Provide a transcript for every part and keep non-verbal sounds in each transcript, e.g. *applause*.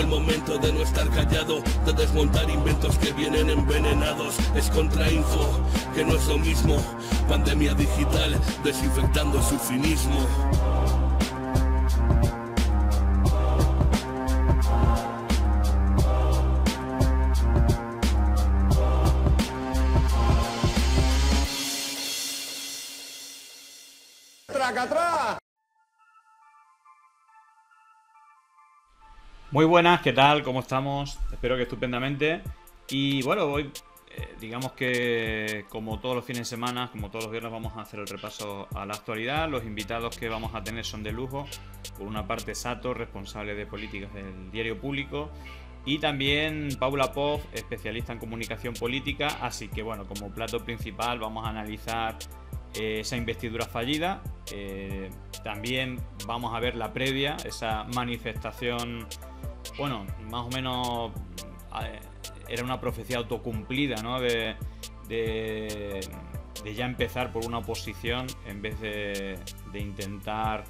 El momento de no estar callado, de desmontar inventos que vienen envenenados. Es contrainfo, que no es lo mismo. Pandemia digital, desinfectando su cinismo. Muy buenas, ¿qué tal? ¿Cómo estamos? Espero que estupendamente. Y bueno, hoy eh, digamos que como todos los fines de semana, como todos los viernes vamos a hacer el repaso a la actualidad. Los invitados que vamos a tener son de lujo. Por una parte Sato, responsable de políticas del diario público. Y también Paula Pov, especialista en comunicación política. Así que bueno, como plato principal vamos a analizar eh, esa investidura fallida. Eh, también vamos a ver la previa, esa manifestación bueno, más o menos era una profecía autocumplida, ¿no? De, ya empezar por una oposición en vez de, intentar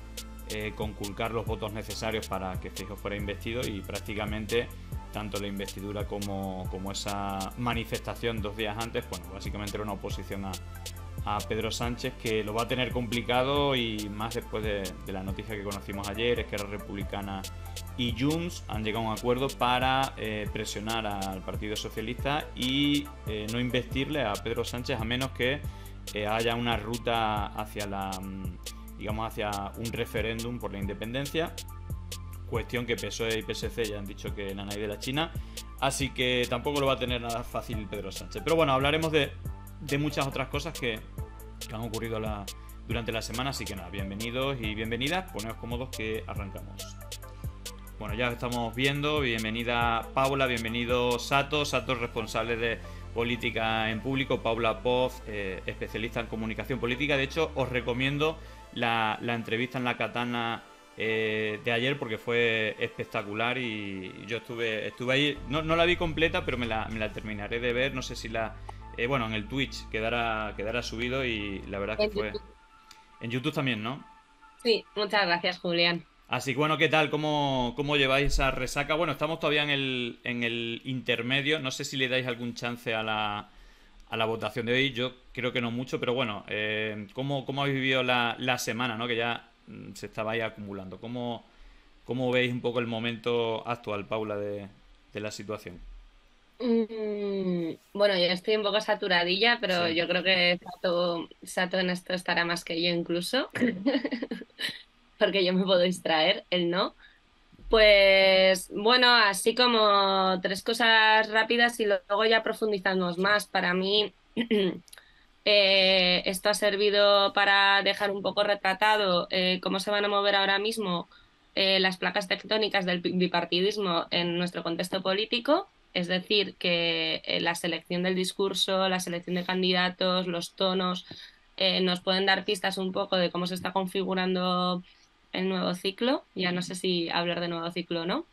eh, conculcar los votos necesarios para que Fijo fuera investido y prácticamente tanto la investidura como, como esa manifestación dos días antes, bueno, básicamente era una oposición a, a Pedro Sánchez que lo va a tener complicado y más después de, la noticia que conocimos ayer, es que la Republicana y Junts han llegado a un acuerdo para eh, presionar al Partido Socialista y eh, no investirle a Pedro Sánchez a menos que eh, haya una ruta hacia la mm, digamos hacia un referéndum por la independencia cuestión que PSOE y PSC ya han dicho que no hay de la China. Así que tampoco lo va a tener nada fácil Pedro Sánchez. Pero bueno hablaremos de de muchas otras cosas que, han ocurrido durante la semana. Así que nada, bienvenidos y bienvenidas. Poneos cómodos que arrancamos. Bueno, ya estamos viendo. Bienvenida Paula, bienvenido Sato. Sato responsable de política en público. Paula Poz, eh, especialista en comunicación política. De hecho, os recomiendo la, entrevista en la katana eh, de ayer porque fue espectacular y yo estuve estuve ahí. No, la vi completa, pero me la, me la terminaré de ver. No sé si la eh, bueno, en el Twitch quedará, quedará subido y la verdad que fue... En YouTube también, ¿no? Sí, muchas gracias, Julián. Así que bueno, ¿qué tal? ¿Cómo, cómo lleváis esa resaca? Bueno, estamos todavía en el, en el intermedio. No sé si le dais algún chance a la, a la votación de hoy. Yo creo que no mucho, pero bueno, eh, ¿cómo, ¿cómo, habéis vivido la, la, semana, ¿no? Que ya mm, se estaba ahí acumulando. ¿Cómo, ¿Cómo veis un poco el momento actual, Paula, de, de la situación? Mm, bueno, yo estoy un poco saturadilla, pero yo creo que Sato, en esto estará más que yo incluso, *laughs* porque yo me puedo distraer, él no. Pues bueno, así como tres cosas rápidas y luego ya profundizamos más. Para mí, *clears throat* eh, esto ha servido para dejar un poco retratado eh, cómo se van a mover ahora mismo eh, las placas tectónicas del bipartidismo en nuestro contexto político es decir, que eh, la selección del discurso, la selección de candidatos, los tonos, eh, nos pueden dar pistas un poco de cómo se está configurando el nuevo ciclo. Ya no sé si hablar de nuevo ciclo o no.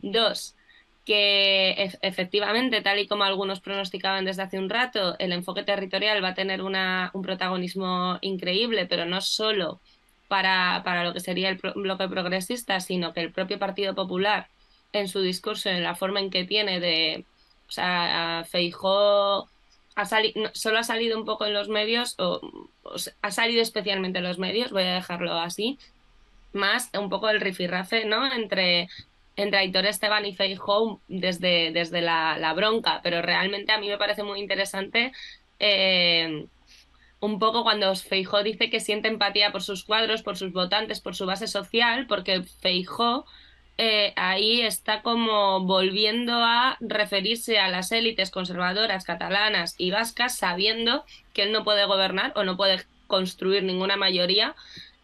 Dos, que efectivamente, tal y como algunos pronosticaban desde hace un rato, el enfoque territorial va a tener un protagonismo increíble, pero no solo para, para lo que sería el bloque progresista, sino que el propio Partido Popular en su discurso, en la forma en que tiene de, o sea, Feijó ha solo ha salido un poco en los medios, o, ha salido especialmente en los medios, voy a dejarlo así, más un poco el rifirrafe, ¿no? Entre, entre Aitor Esteban y Feijó desde, desde la, bronca, pero realmente a mí me parece muy interesante eh, un poco cuando Feijó dice que siente empatía por sus cuadros, por sus votantes, por su base social, porque Feijó eh, ahí está como volviendo a referirse a las élites conservadoras catalanas y vascas sabiendo que él no puede gobernar o no puede construir ninguna mayoría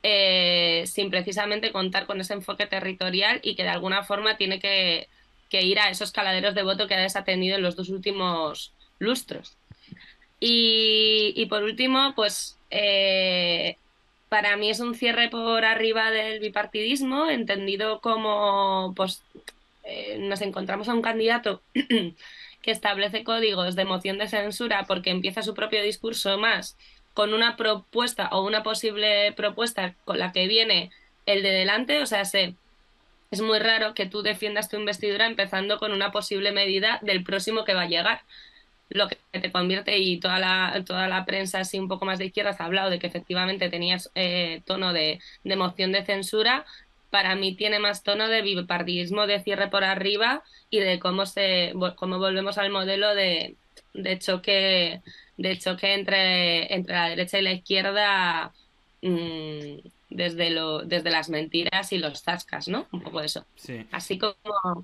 eh, sin precisamente contar con ese enfoque territorial y que de alguna forma tiene que, ir a esos caladeros de voto que ha desatendido en los dos últimos lustros. Y, por último, pues eh, para mí es un cierre por arriba del bipartidismo, entendido como pues, eh, nos encontramos a un candidato *clears throat* que establece códigos de moción de censura porque empieza su propio discurso más con una propuesta o una posible propuesta con la que viene el de delante, o sea, se es muy raro que tú defiendas tu investidura empezando con una posible medida del próximo que va a llegar. Lo que te convierte, y toda la, toda la prensa así un poco más de izquierdas ha hablado de que efectivamente tenías eh, tono de, de moción de censura, para mí tiene más tono de bipartidismo de cierre por arriba y de cómo se cómo volvemos al modelo de, de choque de choque entre, entre la derecha y la izquierda mmm, desde lo, desde las mentiras y los zascas, ¿no? Un poco eso. Sí. Así como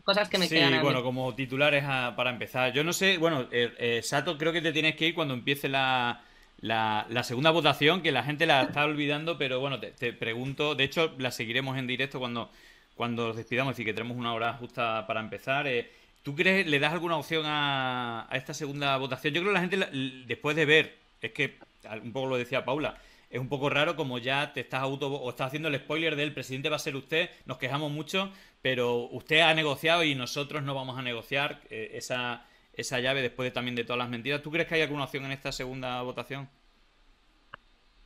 cosas que me sí, quedan. Sí, bueno, como titulares a, para empezar. Yo no sé, bueno, eh, eh, Sato, creo que te tienes que ir cuando empiece la, la, la, segunda votación, que la gente la está olvidando, pero bueno, te, te, pregunto, de hecho la seguiremos en directo cuando, cuando nos despidamos, es decir, que tenemos una hora justa para empezar. Eh, ¿Tú crees, le das alguna opción a, a, esta segunda votación? Yo creo que la gente, después de ver, es que un poco lo decía Paula, es un poco raro como ya te estás auto o estás haciendo el spoiler del presidente va a ser usted, nos quejamos mucho, pero usted ha negociado y nosotros no vamos a negociar eh, esa esa llave después de, también de todas las mentiras. ¿Tú crees que hay alguna opción en esta segunda votación?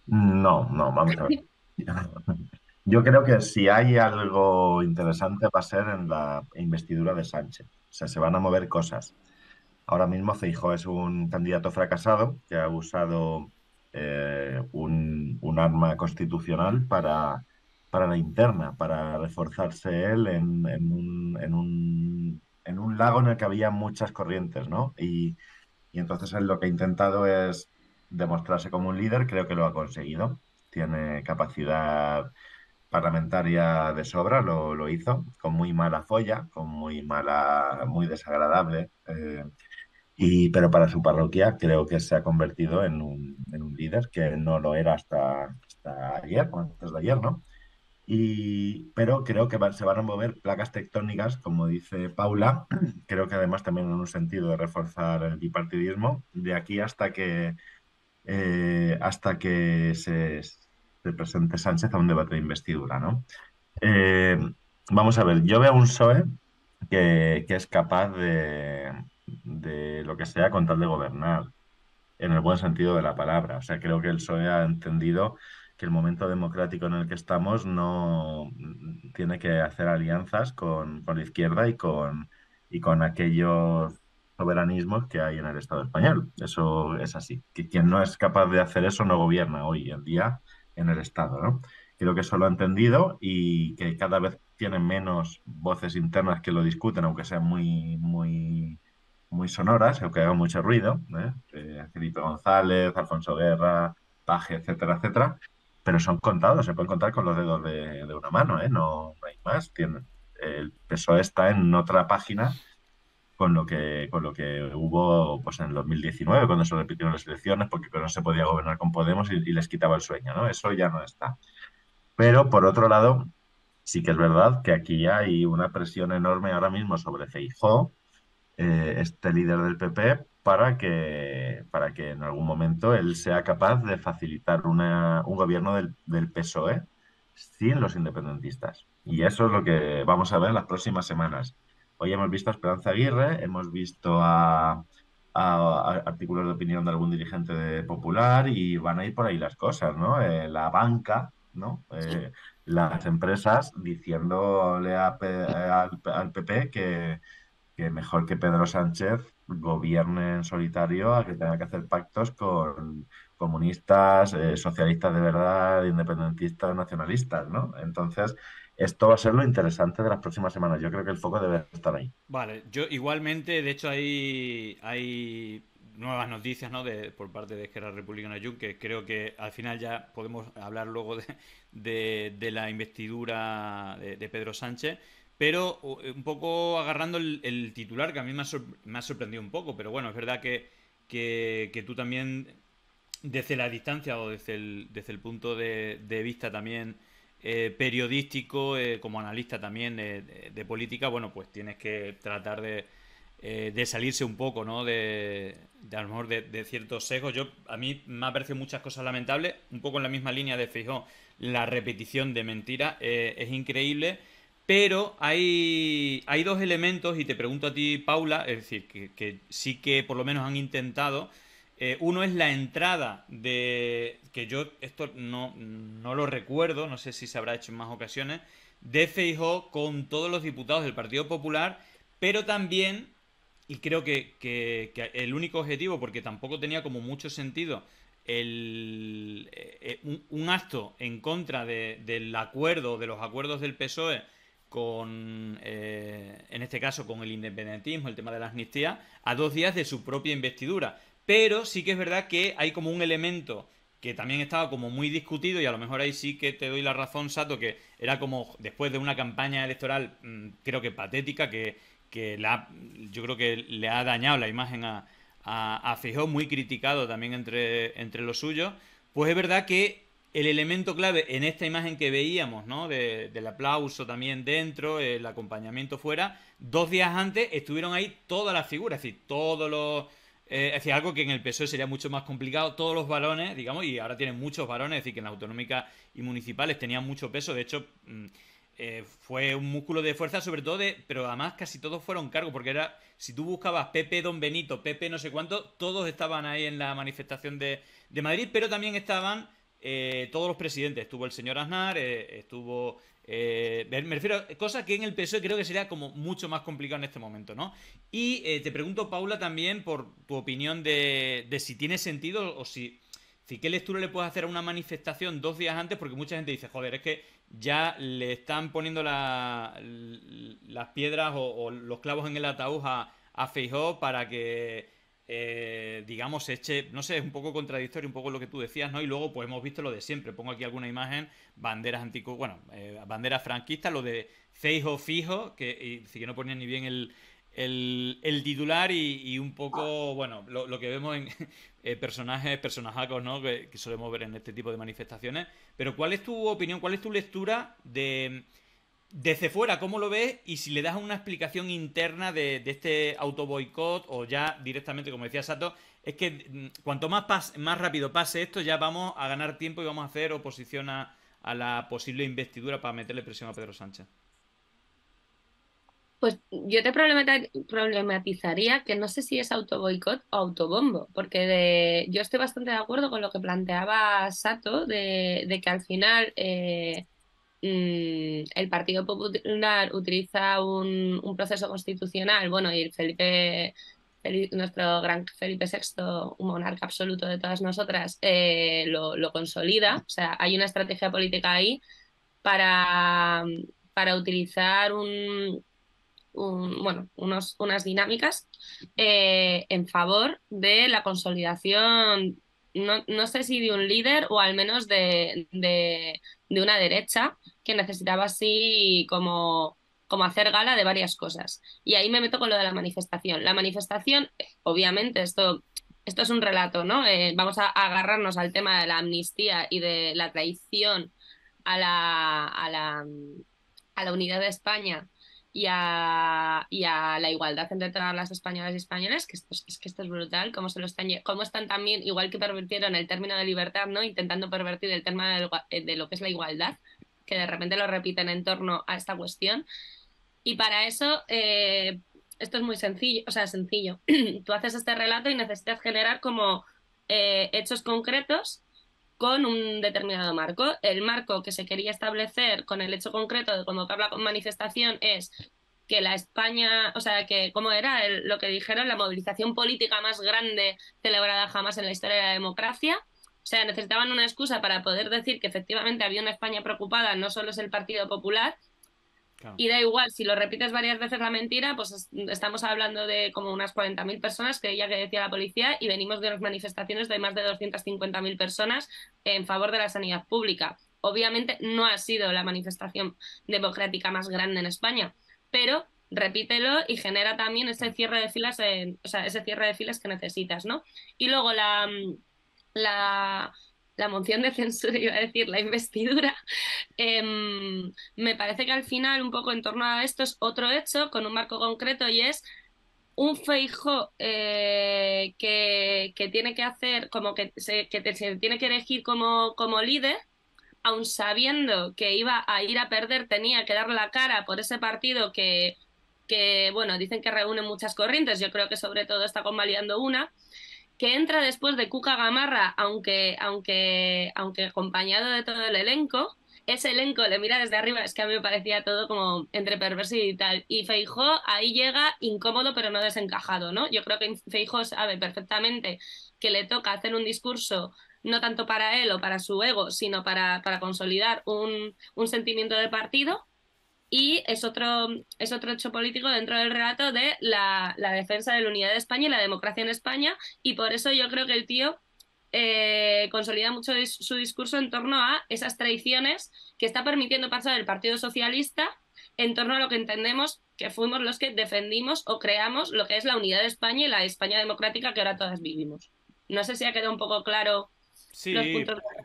No, no, vamos a ver. Yo creo que si hay algo interesante va a ser en la investidura de Sánchez. O sea, se van a mover cosas. Ahora mismo Feijóo es un candidato fracasado que ha usado eh, un, arma constitucional para, para la interna, para reforzarse él en, en, un, en un en un lago en el que había muchas corrientes, ¿no? Y, y entonces él lo que ha intentado es demostrarse como un líder, creo que lo ha conseguido. Tiene capacidad parlamentaria de sobra, lo, lo hizo, con muy mala folla, con muy mala, muy desagradable. Eh, y, pero para su parroquia creo que se ha convertido en un, en un líder que no lo era hasta, hasta ayer, antes de ayer, ¿no? Y, pero creo que se van a mover placas tectónicas, como dice Paula, *clears throat* creo que además también en un sentido de reforzar el bipartidismo, de aquí hasta que, eh, hasta que se, se, presente Sánchez a un debate de investidura. ¿no? Eh, vamos a ver, yo veo un PSOE que, que es capaz de, de, lo que sea con tal de gobernar, en el buen sentido de la palabra. O sea, creo que el PSOE ha entendido que el momento democrático en el que estamos no tiene que hacer alianzas con, con la izquierda y con, y con aquellos soberanismos que hay en el Estado español. Eso es así. Quien no es capaz de hacer eso no gobierna hoy en día en el Estado. ¿no? Creo que eso lo ha entendido y que cada vez tienen menos voces internas que lo discuten, aunque sean muy, muy, muy sonoras, aunque hagan mucho ruido. ¿eh? Eh, Felipe González, Alfonso Guerra, Paje, etcétera, etcétera pero son contados, se pueden contar con los dedos de, una mano, ¿eh? no, no, hay más. Tienen, el PSOE está en otra página con lo que con lo que hubo pues en 2019 cuando se repitieron las elecciones porque no se podía gobernar con Podemos y, les quitaba el sueño, ¿no? Eso ya no está. Pero por otro lado, sí que es verdad que aquí hay una presión enorme ahora mismo sobre Feijóo, eh, este líder del PP, para que, para que en algún momento él sea capaz de facilitar una, un gobierno del, del, PSOE sin los independentistas. Y eso es lo que vamos a ver en las próximas semanas. Hoy hemos visto a Esperanza Aguirre, hemos visto a, a, artículos de opinión de algún dirigente de Popular y van a ir por ahí las cosas, ¿no? Eh, la banca, ¿no? Eh, las empresas diciéndole a, al, al PP que, que mejor que Pedro Sánchez gobierne en solitario a que tenga que hacer pactos con comunistas, eh, socialistas de verdad, independentistas, nacionalistas, ¿no? Entonces, esto va a ser lo interesante de las próximas semanas. Yo creo que el foco debe estar ahí. Vale, yo igualmente, de hecho, hay, hay nuevas noticias ¿no? de, por parte de Esquerra Republicana Jun, que creo que al final ya podemos hablar luego de, de, la investidura de Pedro Sánchez pero un poco agarrando el, titular que a mí me ha, sorprendido un poco, pero bueno, es verdad que, que, tú también, desde la distancia o desde el, desde el punto de, de vista también eh, periodístico, eh, como analista también de, política, bueno, pues tienes que tratar de, eh, de salirse un poco, ¿no? De, a lo mejor de, ciertos sesgos. Yo, a mí me ha parecido muchas cosas lamentables, un poco en la misma línea de Fijó, la repetición de mentiras es increíble pero hay, hay dos elementos, y te pregunto a ti, Paula, es decir, que, que sí que por lo menos han intentado. Eh, uno es la entrada de, que yo esto no, no, lo recuerdo, no sé si se habrá hecho en más ocasiones, de Feijó con todos los diputados del Partido Popular, pero también, y creo que, el único objetivo, porque tampoco tenía como mucho sentido el, eh, un, acto en contra del acuerdo, de los acuerdos del PSOE con, eh, en este caso, con el independentismo, el tema de la amnistía, a dos días de su propia investidura. Pero sí que es verdad que hay como un elemento que también estaba como muy discutido y a lo mejor ahí sí que te doy la razón, Sato, que era como después de una campaña electoral mm, creo que patética, que, que la, yo creo que le ha dañado la imagen a, a, a muy criticado también entre, entre los suyos, pues es verdad que el elemento clave en esta imagen que veíamos, ¿no? del aplauso también dentro, el acompañamiento fuera, dos días antes estuvieron ahí todas las figuras, es decir, todos los eh, es decir, algo que en el PSOE sería mucho más complicado. Todos los varones, digamos, y ahora tienen muchos varones, es decir, que en las autonómicas y municipales tenían mucho peso. De hecho, mm, eh, fue un músculo de fuerza, sobre todo de. Pero además casi todos fueron cargos, porque era. Si tú buscabas Pepe Don Benito, Pepe no sé cuánto, todos estaban ahí en la manifestación de, de Madrid, pero también estaban eh, todos los presidentes. Estuvo el señor Aznar, estuvo eh, me refiero a cosas que en el PSOE creo que sería como mucho más complicado en este momento, ¿no? Y eh, te pregunto, Paula, también por tu opinión de, si tiene sentido o si, si qué lectura le puedes hacer a una manifestación dos días antes, porque mucha gente dice, joder, es que ya le están poniendo las piedras o, los clavos en el ataúd a, a Feijó para que eh, digamos, eche, no sé, es un poco contradictorio, un poco lo que tú decías, ¿no? Y luego, pues hemos visto lo de siempre. Pongo aquí alguna imagen, banderas antico, bueno, eh, banderas franquistas, lo de Feijo fijo, que, y, que no ponía ni bien el, el, titular y, un poco, bueno, lo, que vemos en *laughs* eh, personajes, personajacos, ¿no? Que, que solemos ver en este tipo de manifestaciones. Pero, ¿cuál es tu opinión, cuál es tu lectura de desde fuera, ¿cómo lo ves? Y si le das una explicación interna de, este autoboicot o ya directamente, como decía Sato, es que mm, cuanto más, más rápido pase esto, ya vamos a ganar tiempo y vamos a hacer oposición a, la posible investidura para meterle presión a Pedro Sánchez. Pues yo te problematizaría que no sé si es autoboicot o autobombo, porque yo estoy bastante de acuerdo con lo que planteaba Sato, de, que al final eh, Mm, el Partido Popular utiliza un, proceso constitucional, bueno, y Felipe, nuestro gran Felipe VI, un monarca absoluto de todas nosotras, eh, lo, consolida. O sea, hay una estrategia política ahí para, para utilizar un, bueno, unos, unas dinámicas eh, en favor de la consolidación no, no, sé si de un líder o al menos de, de, de una derecha que necesitaba así como, como hacer gala de varias cosas. Y ahí me meto con lo de la manifestación. La manifestación, obviamente, esto, esto es un relato, ¿no? Eh, vamos a agarrarnos al tema de la amnistía y de la traición a la, a la, a la unidad de España y a, y a, la igualdad entre todas las españolas y españoles, que esto es, que esto es brutal, cómo, se lo están, cómo están también, igual que pervirtieron el término de libertad, ¿no? intentando pervertir el tema de, de lo que es la igualdad, que de repente lo repiten en torno a esta cuestión. Y para eso, eh, esto es muy sencillo, o sea, sencillo. *clears throat* Tú haces este relato y necesitas generar como eh, hechos concretos con un determinado marco. El marco que se quería establecer con el hecho concreto de convocar la manifestación es que la España, o sea, que como era lo que dijeron, la movilización política más grande celebrada jamás en la historia de la democracia, o sea, necesitaban una excusa para poder decir que efectivamente había una España preocupada, no solo es el Partido Popular. Y da igual, si lo repites varias veces la mentira, pues estamos hablando de como unas 40.000 personas, que ya que decía la policía, y venimos de unas manifestaciones de más de 250.000 personas en favor de la sanidad pública. Obviamente no ha sido la manifestación democrática más grande en España, pero repítelo y genera también ese cierre de filas, o sea, ese cierre de filas que necesitas, ¿no? Y luego la, mm, la, moción de censura, *laughs* iba a decir, la investidura, em, me parece que al final, un poco en torno a esto, es otro hecho con un marco concreto y es un feijo eh, que, tiene que hacer, como que se, que se tiene que elegir como, como líder, aun sabiendo que iba a ir a perder, tenía que dar la cara por ese partido que, que bueno, dicen que reúne muchas corrientes, yo creo que sobre todo está convalidando una, que entra después de Cuca Gamarra, aunque, aunque, aunque acompañado de todo el elenco, ese elenco le mira desde arriba, es que a mí me parecía todo como entre perverso y tal. Y Feijó ahí llega incómodo pero no desencajado, ¿no? Yo creo que Feijó sabe perfectamente que le toca hacer un discurso no tanto para él o para su ego, sino para, para consolidar un, un sentimiento de partido y es otro, es otro hecho político dentro del relato de la, defensa de la unidad de España y la democracia en España y por eso yo creo que el tío eh, consolida mucho su discurso en torno a esas traiciones que está permitiendo pasar el Partido Socialista en torno a lo que entendemos que fuimos los que defendimos o creamos lo que es la unidad de España y la España democrática que ahora todas vivimos. No sé si ha quedado un poco claro Sí,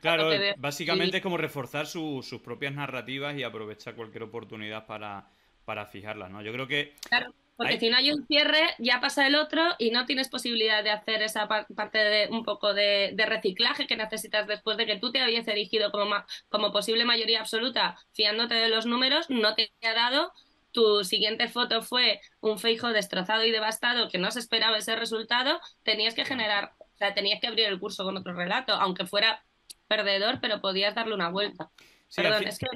claro, básicamente es como reforzar sus propias narrativas y aprovechar cualquier oportunidad para, para fijarlas, ¿no? Yo creo que... Claro, porque si no hay un cierre, ya pasa el otro y no tienes posibilidad de hacer esa parte de un poco de, reciclaje que necesitas después de que tú te habías erigido como, como posible mayoría absoluta, fiándote de los números, no te ha dado. Tu siguiente foto fue un feijo destrozado y devastado que no se esperaba ese resultado, tenías que generar sea, tenías que abrir el curso con otro relato, aunque fuera perdedor, pero podías darle una vuelta. Perdón, es que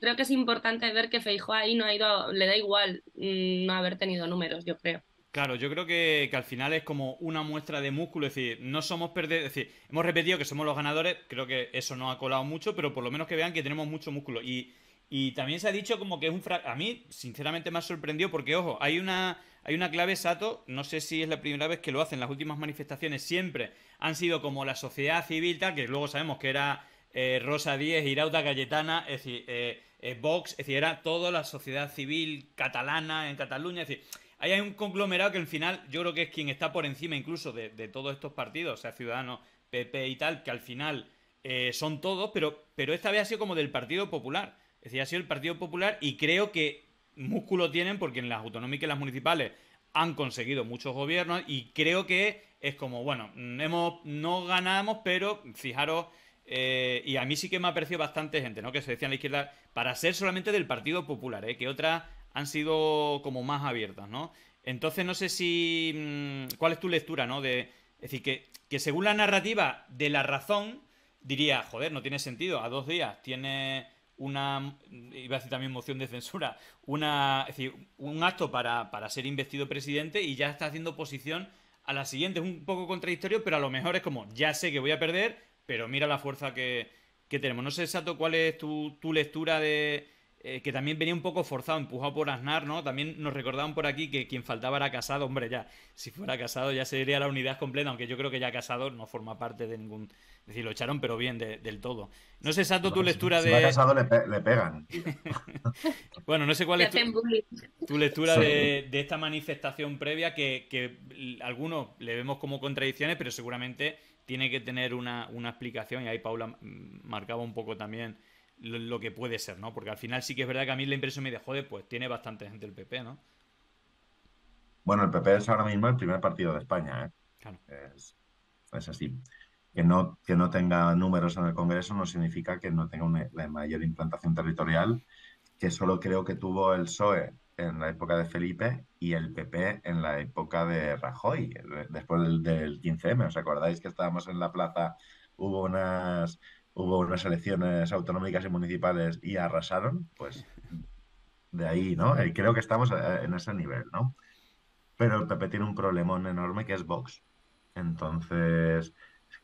creo que es importante ver que Feijo ahí no ha ido, le da igual mm, no haber tenido números, yo creo. Claro, yo creo que, al final es como una muestra de músculo, es decir, no somos perdedores, es decir, hemos repetido que somos los ganadores, creo que eso no ha colado mucho, pero por lo menos que vean que tenemos mucho músculo. Y, y también se ha dicho como que es un... A mí, sinceramente, me ha sorprendido porque, ojo, hay una hay una clave, Sato, no sé si es la primera vez que lo hacen, las últimas manifestaciones siempre han sido como la sociedad civil, tal, que luego sabemos que era eh, Rosa Díez, Irauta Cayetana, es decir, eh, eh, Vox, es decir, era toda la sociedad civil catalana en Cataluña, es decir, ahí hay un conglomerado que al final yo creo que es quien está por encima incluso de, todos estos partidos, o sea, Ciudadanos, PP y tal, que al final son todos, pero, pero esta vez ha sido como del Partido Popular. Es decir, ha sido el Partido Popular y creo que músculo tienen porque en las autonómicas y las municipales han conseguido muchos gobiernos y creo que es como, bueno, hemos, no ganamos, pero fijaros, eh, y a mí sí que me ha parecido bastante gente, ¿no? Que se decía en la izquierda, para ser solamente del Partido Popular, ¿eh? Que otras han sido como más abiertas, ¿no? Entonces no sé si... Mm, ¿Cuál es tu lectura, ¿no? De, es decir, que, que según la narrativa de la razón, diría, joder, no tiene sentido, a dos días tiene una, iba a decir también moción de censura, una, es decir, un acto para, para ser investido presidente y ya está haciendo oposición a la siguiente. Es un poco contradictorio, pero a lo mejor es como, ya sé que voy a perder, pero mira la fuerza que, que tenemos. No sé, Sato, cuál es tu, tu lectura de, eh, que también venía un poco forzado, empujado por Aznar, ¿no? También nos recordaban por aquí que quien faltaba era Casado. Hombre, ya, si fuera Casado ya sería la unidad completa, aunque yo creo que ya Casado no forma parte de ningún... Es decir, lo echaron, pero bien del todo. No sé, Sato, tu lectura de... Si Casado le, pegan. *laughs* bueno, no sé cuál es tu, lectura de, esta manifestación previa que, que algunos le vemos como contradicciones, pero seguramente tiene que tener una, una explicación y ahí Paula marcaba un poco también lo, que puede ser, ¿no? Porque al final sí que es verdad que a mí la impresión me dice, joder, pues tiene bastante gente el PP, ¿no? Bueno, el PP es ahora mismo el primer partido de España, ¿eh? Claro. Es, así. Que no, que no tenga números en el Congreso no significa que no tenga una, la mayor implantación territorial, que solo creo que tuvo el PSOE en la época de Felipe y el PP en la época de Rajoy, después del, del 15M. ¿Os acordáis que estábamos en la plaza? Hubo unas hubo unas elecciones autonómicas y municipales y arrasaron, pues de ahí, ¿no? Y creo que estamos eh, en ese nivel, ¿no? Pero el PP tiene un problemón enorme que es Vox. Entonces,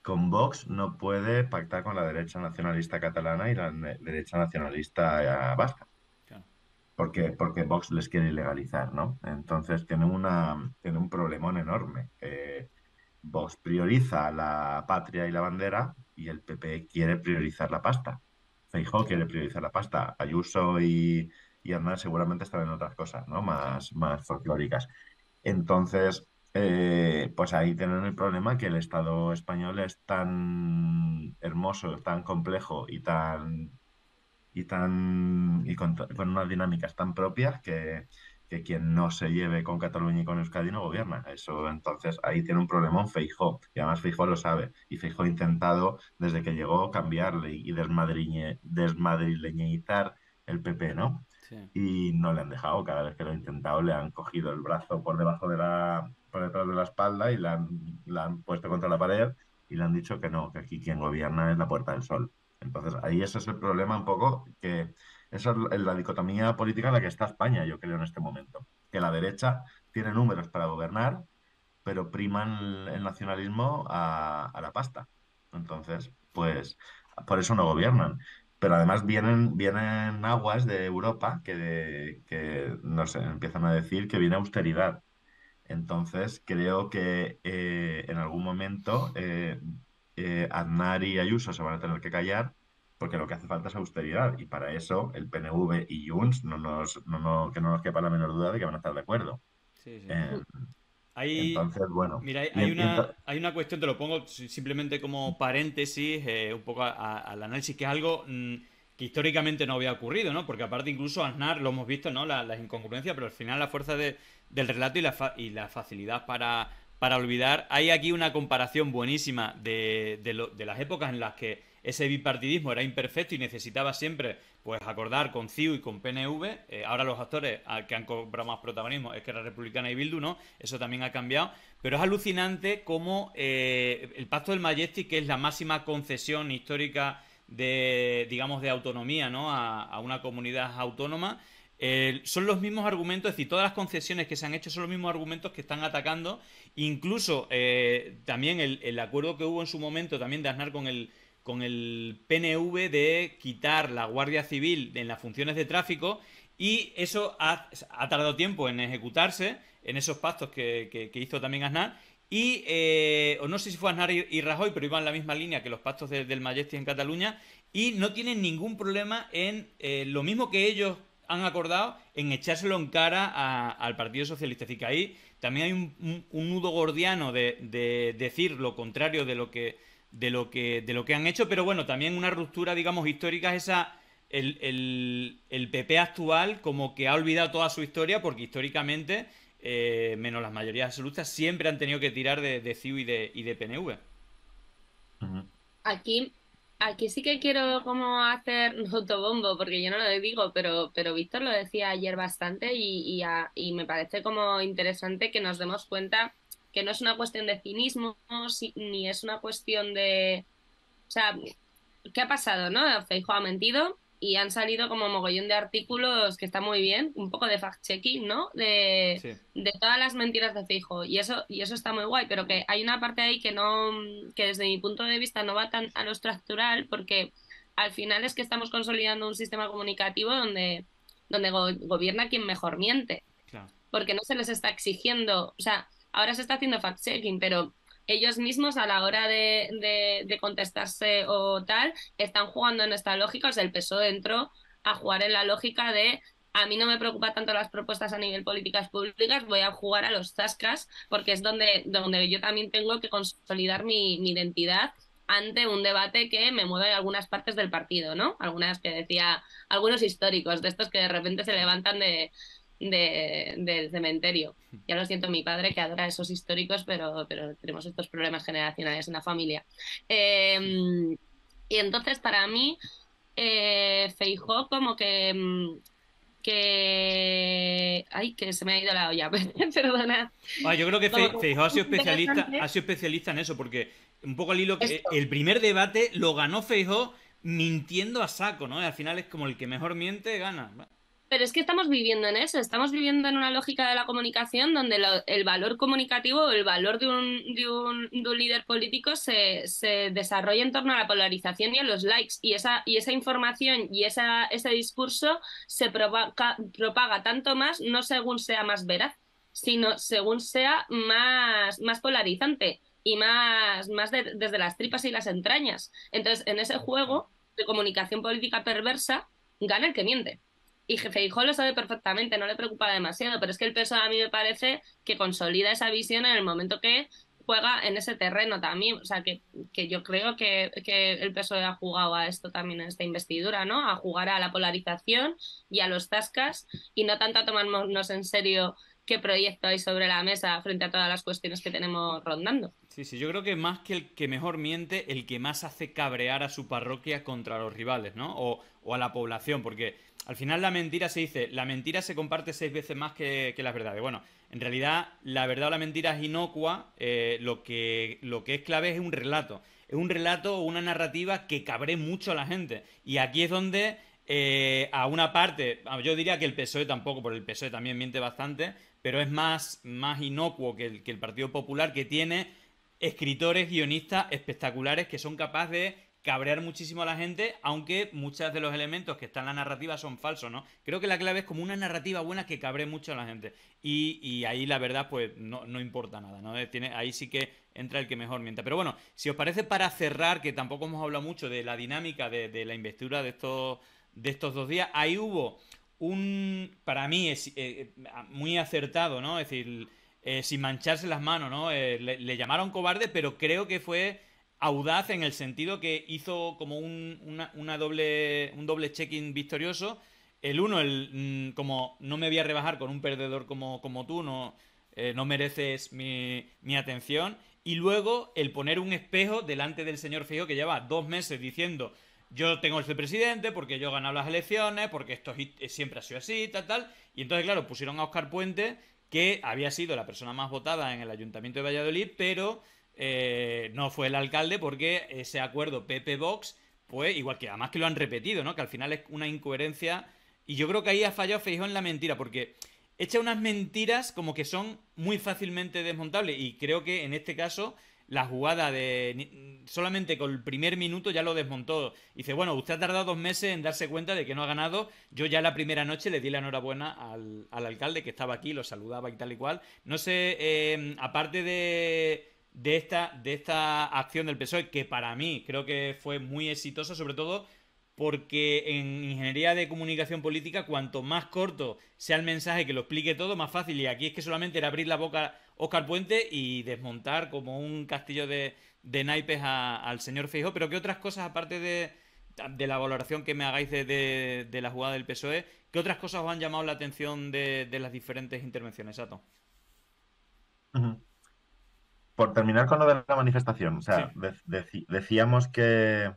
con Vox no puede pactar con la derecha nacionalista catalana y la derecha nacionalista vasca. Porque, porque Vox les quiere ilegalizar, ¿no? Entonces tiene, una, tiene un problemón enorme. Eh, Vox prioriza la patria y la bandera y el PP quiere priorizar la pasta. Feijóo quiere priorizar la pasta. Ayuso y, y seguramente están en otras cosas, ¿no? Más, más folclóricas. Entonces, eh, pues ahí tienen el problema que el Estado español es tan hermoso, tan complejo y tan y tan y con unas dinámicas tan propias que, que quien no se lleve con Cataluña y con Euskadi no gobierna. Eso entonces ahí tiene un problema un Feijó, y además Feijó lo sabe. Y Feijó ha intentado, desde que llegó, cambiarle y desmadrileñizar el PP, ¿no? Y no le han dejado, cada vez que lo ha intentado le han cogido el brazo por debajo de la, por detrás de la espalda y la han, la han puesto contra la pared y le han dicho que no, que aquí quien gobierna es la Puerta del Sol. Entonces, ahí ese es el problema un poco, que esa es la dicotomía política en la que está España, yo creo, en este momento. Que la derecha tiene números para gobernar, pero priman el nacionalismo a, la pasta. Entonces, pues, por eso no gobiernan. Pero además vienen, vienen aguas de Europa que, que no sé, empiezan a decir que viene austeridad. Entonces, creo que eh, en algún momento eh, eh, Aznar y Ayuso se van a tener que callar porque lo que hace falta es austeridad y para eso el PNV y Junts no nos, que no nos quepa la menor duda de que van a estar de acuerdo. Sí, sí. Eh, entonces, bueno. Mira, hay, una, hay una cuestión, te lo pongo simplemente como paréntesis, eh, un poco al análisis, que es algo mm, que históricamente no había ocurrido, ¿no? Porque aparte incluso Aznar lo hemos visto, ¿no? las incongruencias, pero al final la fuerza del relato y la, y la facilidad para, para olvidar. Hay aquí una comparación buenísima de, de, las épocas en las que ese bipartidismo era imperfecto y necesitaba siempre pues acordar con CIU y con PNV. Eh, ahora los actores que han cobrado más protagonismo es que era Republicana y Bildu, ¿no? Eso también ha cambiado. Pero es alucinante cómo eh, el Pacto del Majestic, que es la máxima concesión histórica de, digamos, de autonomía, ¿no? a una comunidad autónoma, son los mismos argumentos, es decir, todas las concesiones que se han hecho son los mismos argumentos que están atacando. Incluso eh, también el, acuerdo que hubo en su momento también de Aznar con el, con el PNV de quitar la Guardia Civil en las funciones de tráfico y eso ha, tardado tiempo en ejecutarse en esos pactos que, hizo también Aznar. Y eh, no sé si fue Aznar y, Rajoy, pero iban en la misma línea que los pactos del Majestic en Cataluña. Y no tienen ningún problema en eh, lo mismo que ellos han acordado en echárselo en cara al Partido Socialista. Decir, que ahí también hay un, nudo gordiano de, decir lo contrario de lo que de lo que de lo que han hecho, pero bueno, también una ruptura, digamos, histórica esa el, PP actual como que ha olvidado toda su historia porque históricamente, eh, menos las mayorías absolutas, siempre han tenido que tirar de, de CIU y de, y de PNV. Aquí Aquí sí que quiero como hacer un autobombo, porque yo no lo digo, pero, pero Víctor lo decía ayer bastante y, y, me parece como interesante que nos demos cuenta que no es una cuestión de cinismo, ni es una cuestión de... O sea, ¿qué ha pasado, no? Feijo ha mentido, y han salido como mogollón de artículos que está muy bien, un poco de fact-checking, ¿no? De, de, todas las mentiras de Fijo. Y eso, y eso está muy guay, pero que hay una parte ahí que no, que desde mi punto de vista no va tan a lo estructural, porque al final es que estamos consolidando un sistema comunicativo donde, donde gobierna quien mejor miente. Porque no se les está exigiendo, o sea, ahora se está haciendo fact-checking, pero ellos mismos a la hora de, contestarse o tal, están jugando en esta lógica, o sea, el PSOE entró a jugar en la lógica de a mí no me preocupa tanto las propuestas a nivel políticas públicas, voy a jugar a los zascas porque es donde, donde yo también tengo que consolidar mi, mi identidad ante un debate que me mueve algunas partes del partido, ¿no? Algunas que decía, algunos históricos, de estos que de repente se levantan de, de, del cementerio. Ya lo siento, mi padre que adora esos históricos, pero, pero tenemos estos problemas generacionales en la familia. Em, y entonces, para mí, eh, Feijó como que mm, que ay que se me ha ido la olla *laughs* perdona. Ah, yo creo que Feijó ha sido especialista ha sido especialista en eso porque un poco al hilo que el primer debate lo ganó Feijó mintiendo a saco no al final es como el que mejor miente gana pero es que estamos viviendo en eso, estamos viviendo en una lógica de la comunicación donde el valor comunicativo, el valor de un, de un, de un líder político se, se, desarrolla en torno a la polarización y a los likes. Y esa, y esa información y esa, ese discurso se propaga, propaga tanto más, no según sea más veraz, sino según sea más, más polarizante y más, más desde las tripas y las entrañas. Entonces, en ese juego de comunicación política perversa, gana el que miente. Y Feijóo lo sabe perfectamente, no le preocupa demasiado, pero es que el peso a mí me parece que consolida esa visión en el momento que juega en ese terreno también. O sea, que, que yo creo que, que, el PSOE ha jugado a esto también en esta investidura, ¿no? A jugar a la polarización y a los tascas y no tanto a tomarnos en serio qué proyecto hay sobre la mesa frente a todas las cuestiones que tenemos rondando. Sí, sí, yo creo que más que el que mejor miente, el que más hace cabrear a su parroquia contra los rivales, ¿no? O, o a la población, porque al final la mentira se dice, la mentira se comparte seis veces más que, las verdades. Bueno, en realidad la verdad o la mentira es inocua, eh, lo, que, es clave es un relato. es un relato o una narrativa que cabre mucho a la gente. Y aquí es donde eh, a una parte, yo diría que el PSOE tampoco, porque el PSOE también miente bastante, pero es más, inocuo que el Partido Popular, que tiene escritores, guionistas espectaculares que son capaces de cabrear muchísimo a la gente, aunque muchos de los elementos que están en la narrativa son falsos, ¿no? Creo que la clave es como una narrativa buena que cabre mucho a la gente. Y, ahí la verdad, pues no, importa nada, ¿no? Tiene, ahí sí que entra el que mejor mienta. Pero bueno, si os parece para cerrar, que tampoco hemos hablado mucho de la dinámica de, la investidura de estos, de estos dos días, ahí hubo un, para mí, es, eh, muy acertado, ¿no? Es decir, eh, sin mancharse las manos, ¿no? Eh, le, llamaron cobarde, pero creo que fue audaz en el sentido que hizo como un, una, doble, un doble check-in victorioso. El uno, el, mm, como no me voy a rebajar con un perdedor como, como tú, no, eh, no mereces mi, mi, atención. Y luego el poner un espejo delante del señor Fijo que lleva dos meses diciendo yo tengo el presidente porque yo he ganado las elecciones, porque esto siempre ha sido así, tal, tal. Y entonces, claro, pusieron a Oscar Puente, que había sido la persona más votada en el Ayuntamiento de Valladolid, pero eh, no fue el alcalde porque ese acuerdo Pepe Vox, pues igual que además que lo han repetido, ¿no? Que al final es una incoherencia. Y yo creo que ahí ha fallado Feijó en la mentira, porque echa unas mentiras como que son muy fácilmente desmontables. Y creo que en este caso la jugada de solamente con el primer minuto ya lo desmontó. Dice, bueno, usted ha tardado dos meses en darse cuenta de que no ha ganado. Yo ya la primera noche le di la enhorabuena al, alcalde que estaba aquí, lo saludaba y tal y cual. No sé, eh, aparte de de esta, de esta acción del PSOE, que para mí creo que fue muy exitosa, sobre todo porque en ingeniería de comunicación política, cuanto más corto sea el mensaje que lo explique todo, más fácil. Y aquí es que solamente era abrir la boca Oscar Puente y desmontar como un castillo de, naipes al señor Feijóo. Pero ¿qué otras cosas, aparte de, la valoración que me hagáis de, la jugada del PSOE, qué otras cosas os han llamado la atención de, las diferentes intervenciones, Sato? Por terminar con lo de la manifestación, o sea, decíamos que,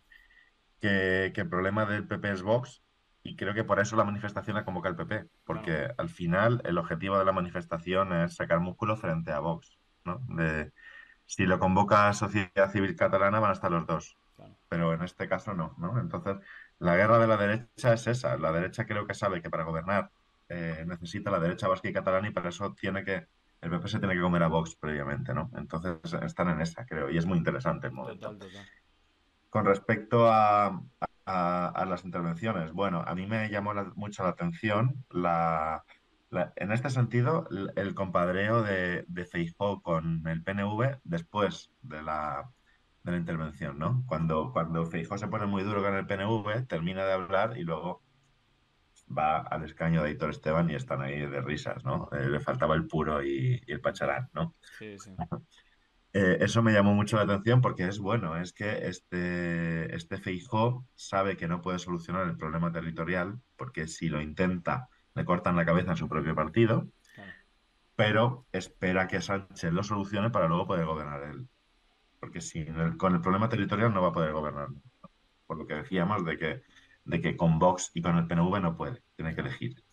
que, el problema del PP es Vox y creo que por eso la manifestación la convoca el PP, porque al final el objetivo de la manifestación es sacar músculo frente a Vox, ¿no? si lo convoca Sociedad Civil Catalana van a estar los dos, pero en este caso no, ¿no? Entonces, la guerra de la derecha es esa, la derecha creo que sabe que para gobernar eh, necesita la derecha vasca y catalana y para eso tiene que el PP se tiene que comer a Vox previamente, ¿no? Entonces están en esa, creo, y es muy interesante el momento. Con respecto a, las intervenciones, bueno, a mí me llamó mucho la atención la, en este sentido el, compadreo de, de con el PNV después de la, de la intervención, ¿no? Cuando, cuando Feijóo se pone muy duro con el PNV, termina de hablar y luego va al escaño de Aitor Esteban y están ahí de risas, ¿no? Eh, le faltaba el puro y, el pacharán, ¿no? Sí, sí. Eh, eso me llamó mucho la atención porque es bueno, es que este, este Feijó sabe que no puede solucionar el problema territorial porque si lo intenta le cortan la cabeza en su propio partido, pero espera que Sánchez lo solucione para luego poder gobernar él. Porque si con el problema territorial no va a poder gobernar. Por lo que decíamos de que de que con Vox y con el PNV no puede, tiene que elegir.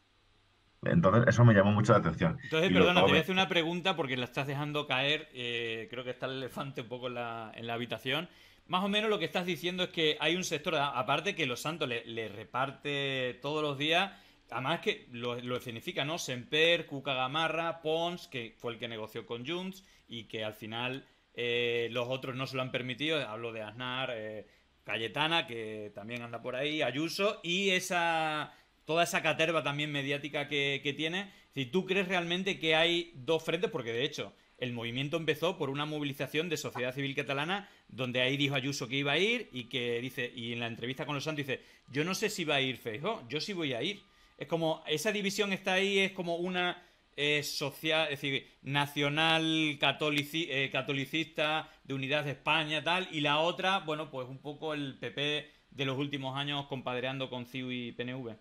Entonces, eso me llamó mucho la atención. Entonces, perdona, te voy a hacer una pregunta porque la estás dejando caer. Eh, creo que está el elefante un poco en la, en la, habitación. Más o menos lo que estás diciendo es que hay un sector, aparte que Los Santos le, reparte todos los días, además que lo, lo escenifica, ¿no? Semper, Cuca Gamarra, Pons, que fue el que negoció con Junts y que al final eh, los otros no se lo han permitido. Hablo de Aznar. Eh, Cayetana, que también anda por ahí, Ayuso, y esa toda esa caterva también mediática que, tiene. Si tú crees realmente que hay dos frentes, porque de hecho el movimiento empezó por una movilización de sociedad civil catalana, donde ahí dijo Ayuso que iba a ir y que dice, y en la entrevista con los santos dice, yo no sé si va a ir Feijóo, yo sí voy a ir. Es como, esa división está ahí, es como una es social, es decir, nacional eh, catolicista de unidad de España, tal, y la otra, bueno, pues un poco el PP de los últimos años compadreando con CIU y PNV.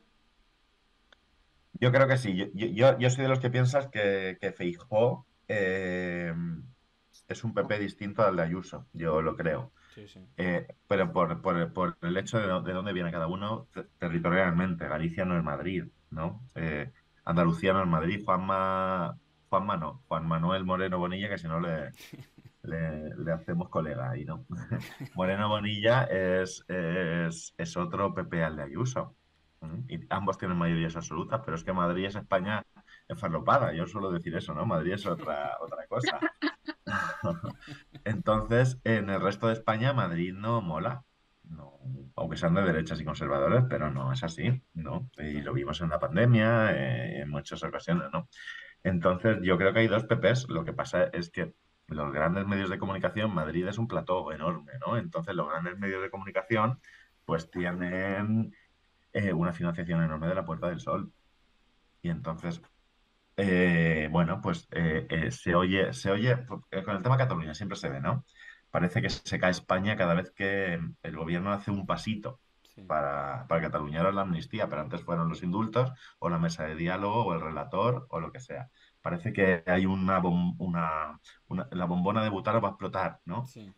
Yo creo que sí. Yo, yo, soy de los que piensas que, que Feijó eh, es un PP distinto al de Ayuso. Yo lo creo. Sí, sí. Eh, pero por, por, el hecho de, de, dónde viene cada uno territorialmente. Galicia no es Madrid, ¿no? Andalucía no es Madrid, Juanma, Juanma no, Juan Manuel Moreno Bonilla, que si no le, hacemos colega ahí, ¿no? *laughs* Moreno Bonilla es, es, es otro PP al de Ayuso. Y ambos tienen mayorías absolutas, pero es que Madrid es España enfarlopada. Yo suelo decir eso, ¿no? Madrid es otra, otra cosa. *laughs* Entonces, en el resto de España, Madrid no mola. No, aunque sean de derechas y conservadores, pero no es así, ¿no? Y lo vimos en la pandemia, eh, en muchas ocasiones, ¿no? Entonces, yo creo que hay dos PPs. Lo que pasa es que los grandes medios de comunicación, Madrid es un plató enorme, ¿no? Entonces, los grandes medios de comunicación, pues tienen eh, una financiación enorme de la Puerta del Sol. Y entonces, eh, bueno, pues eh, se oye, se oye, con el tema Cataluña siempre se ve, ¿no? Parece que se cae España cada vez que el gobierno hace un pasito para, para Cataluña. Ahora la amnistía, pero antes fueron los indultos o la mesa de diálogo o el relator o lo que sea. Parece que hay una, una, la bombona de Butaro va a explotar, ¿no? Sí.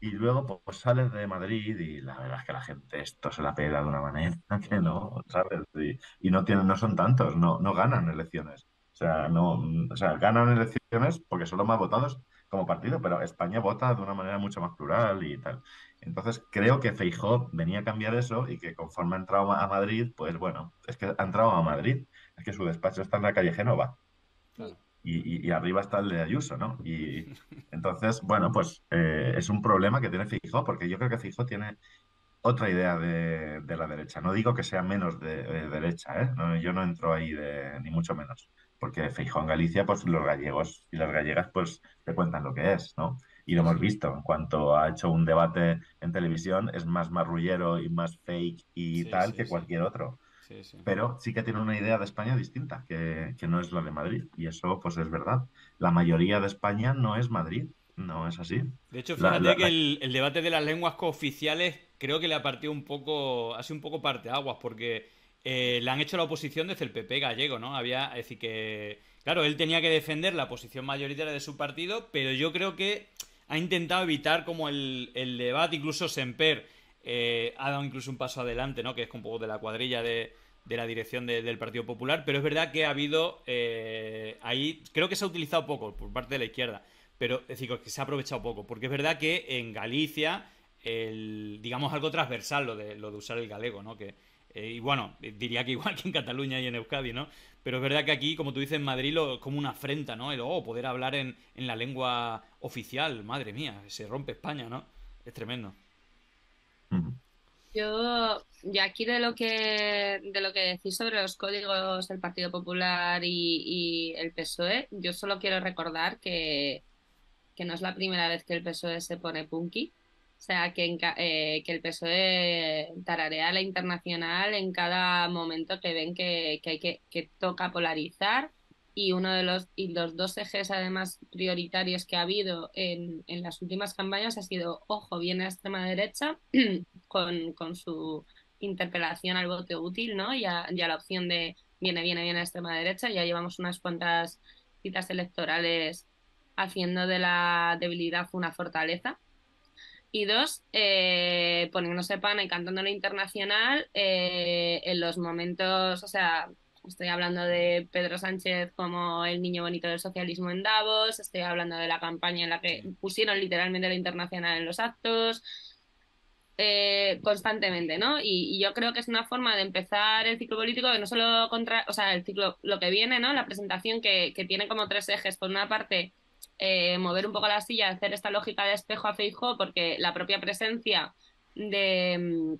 Y luego pues sales de Madrid y la verdad es que la gente esto se la pega de una manera *laughs* que no, ¿sabes? Y, no tienen, no son tantos, no, no ganan elecciones. O sea, no, o sea, ganan elecciones porque son los más votados como partido, pero España vota de una manera mucho más plural y tal. Entonces creo que Feijó venía a cambiar eso y que conforme ha entrado a Madrid, pues bueno, es que ha entrado a Madrid, es que su despacho está en la calle Génova y, arriba está el de Ayuso, ¿no? Y *laughs* entonces, bueno, pues eh, es un problema que tiene Fijo, porque yo creo que Fijo tiene otra idea de, la derecha. No digo que sea menos de, derecha, ¿eh? yo no entro ahí de, ni mucho menos, porque Fijo en Galicia, pues los gallegos y las gallegas, pues te cuentan lo que es, ¿no? Y lo hemos visto, en cuanto ha hecho un debate en televisión, es más marrullero y más fake y tal que cualquier otro. Pero sí que tiene una idea de España distinta, que, no es la de Madrid. Y eso, pues es verdad. La mayoría de España no es Madrid. No es así. De hecho, fíjate que el, debate de las lenguas cooficiales creo que le ha partido un poco, ha sido un poco parte aguas, porque eh, le han hecho la oposición desde el PP gallego, ¿no? Había, es decir, que, claro, él tenía que defender la posición mayoritaria de su partido, pero yo creo que ha intentado evitar como el, el debate, incluso Semper eh, ha dado incluso un paso adelante, ¿no? Que es un poco de la cuadrilla de, la dirección del Partido Popular, pero es verdad que ha habido eh, ahí, creo que se ha utilizado poco por parte de la izquierda, pero es decir, que se ha aprovechado poco, porque es verdad que en Galicia, el, digamos algo transversal lo de, lo de usar el galego, ¿no? Que, eh, y bueno, diría que igual *laughs* que en Cataluña y en Euskadi, ¿no? Pero es verdad que aquí, como tú dices, en Madrid, lo, como una afrenta, ¿no? El, oh, poder hablar en, en la lengua oficial, madre mía, se rompe España, ¿no? Es tremendo. Yo, ya aquí de lo que de lo que decís sobre los códigos del Partido Popular y, el PSOE, yo solo quiero recordar que, no es la primera vez que el PSOE se pone punky. O sea, que, eh, que el PSOE tararea la internacional en cada momento que ven que, que hay que, que toca polarizar y uno de los, y los dos ejes además prioritarios que ha habido en, en las últimas campañas ha sido, ojo, viene a extrema derecha *clears throat* con, con su interpelación al voto útil, ¿no? Y a, la opción de viene, viene, viene a extrema derecha. Ya llevamos unas cuantas citas electorales haciendo de la debilidad una fortaleza. Y dos, eh, poniéndose pana y cantando lo internacional eh, en los momentos, o sea, Estoy hablando de Pedro Sánchez como el niño bonito del socialismo en Davos, estoy hablando de la campaña en la que pusieron literalmente lo internacional en los actos, eh, constantemente, ¿no? Y, yo creo que es una forma de empezar el ciclo político que no solo contra, o sea, el ciclo, lo que viene, ¿no? La presentación que, tiene como tres ejes. Por una parte, eh, mover un poco la silla, hacer esta lógica de espejo a Feijóo, porque la propia presencia de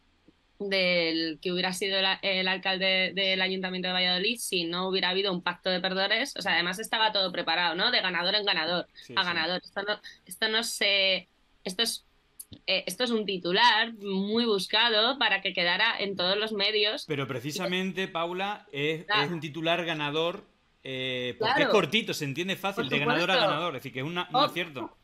del que hubiera sido el, alcalde del Ayuntamiento de Valladolid si no hubiera habido un pacto de perdedores. O sea, además estaba todo preparado, ¿no? De ganador en ganador, a ganador. Esto no, esto no se. Esto es. Eh, esto es un titular muy buscado para que quedara en todos los medios. Pero precisamente, Paula, es, un titular ganador eh, porque es cortito, se entiende fácil, de ganador a ganador, es decir, que es un oh, acierto.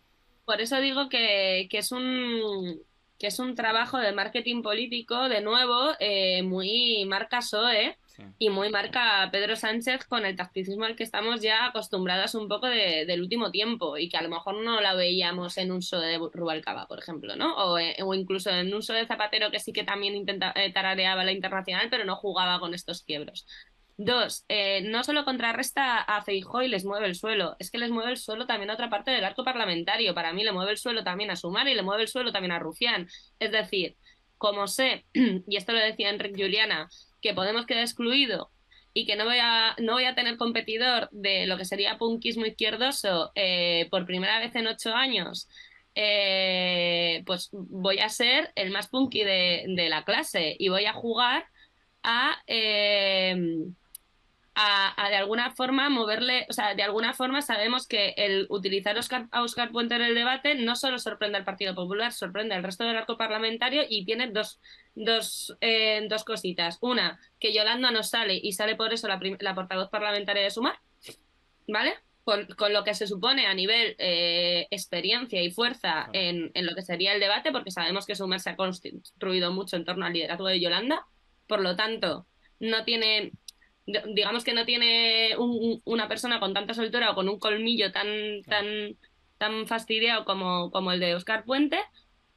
Por eso digo que, que es un que es un trabajo de marketing político, de nuevo, eh, muy marca SOE y muy marca Pedro Sánchez con el tacticismo al que estamos ya acostumbrados un poco del último tiempo y que a lo mejor no la veíamos en un SOE de Rubalcaba, por ejemplo, ¿no? O, eh, incluso en un SOE de Zapatero que sí que también intenta, eh, tarareaba la internacional, pero no jugaba con estos quiebros. Dos, eh, no solo contrarresta a Feijó y les mueve el suelo, es que les mueve el suelo también a otra parte del arco parlamentario. Para mí le mueve el suelo también a Sumar y le mueve el suelo también a Rufián. Es decir, como sé, *clears throat* y esto lo decía Enrique Juliana, que Podemos quedar excluido y que no voy a, no voy a tener competidor de lo que sería punkismo izquierdoso eh, por primera vez en ocho años, eh, pues voy a ser el más punky de, de, la clase y voy a jugar a... Eh, a, de alguna forma moverle, o sea, de alguna forma sabemos que el utilizar a Oscar Puente en el debate no solo sorprende al Partido Popular, sorprende al resto del arco parlamentario y tiene dos, dos, eh, dos cositas. Una, que Yolanda no sale y sale por eso la, la portavoz parlamentaria de Sumar, ¿vale? Con, con, lo que se supone a nivel eh, experiencia y fuerza en, en, lo que sería el debate, porque sabemos que Sumar se ha construido mucho en torno al liderazgo de Yolanda. Por lo tanto, no tiene digamos que no tiene una persona con tanta soltura o con un colmillo tan, tan, tan fastidiado como, como el de Oscar Puente.